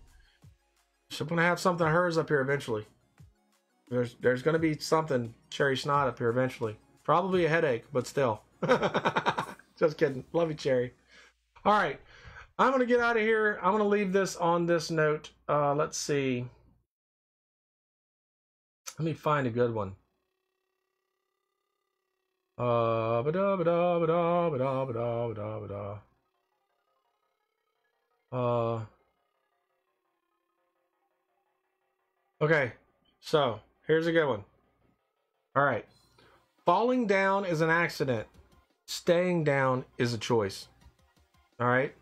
She's gonna have something of hers up here eventually. There's there's gonna be something Cherry Snot up here eventually. Probably a headache, but still. (laughs) Just kidding. Love you, Cherry. All right. I'm going to get out of here. I'm going to leave this on this note. Uh, let's see. Let me find a good one. Uh. Uh, okay, so here's a good one. All right. Falling down is an accident. Staying down is a choice. All right?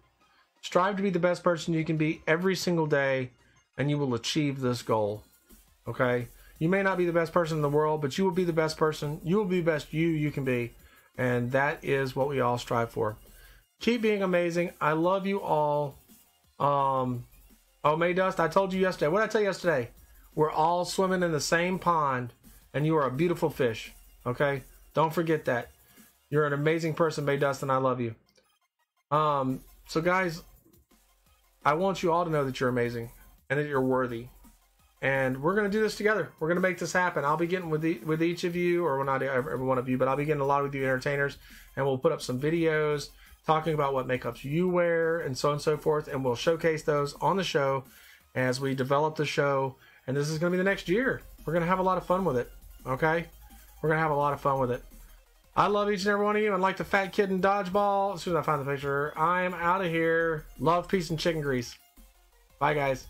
Strive to be the best person you can be every single day, and you will achieve this goal. Okay? You may not be the best person in the world, but you will be the best person. You will be the best you you can be. And that is what we all strive for. Keep being amazing. I love you all. Um, oh, May Dust, I told you yesterday. What did I tell you yesterday? We're all swimming in the same pond, and you are a beautiful fish. Okay? Don't forget that. You're an amazing person, May Dustin. I love you. Um, so guys, I want you all to know that you're amazing and that you're worthy. And we're gonna do this together. We're gonna make this happen. I'll be getting with with each of you, or well, not every one of you, but I'll be getting a lot with you entertainers, and we'll put up some videos talking about what makeups you wear and so on and so forth, and we'll showcase those on the show as we develop the show. And this is gonna be the next year. We're gonna have a lot of fun with it. Okay. We're going to have a lot of fun with it. I love each and every one of you. And like the fat kid in dodgeball, as soon as I find the picture, I'm out of here. Love, peace, and chicken grease. Bye, guys.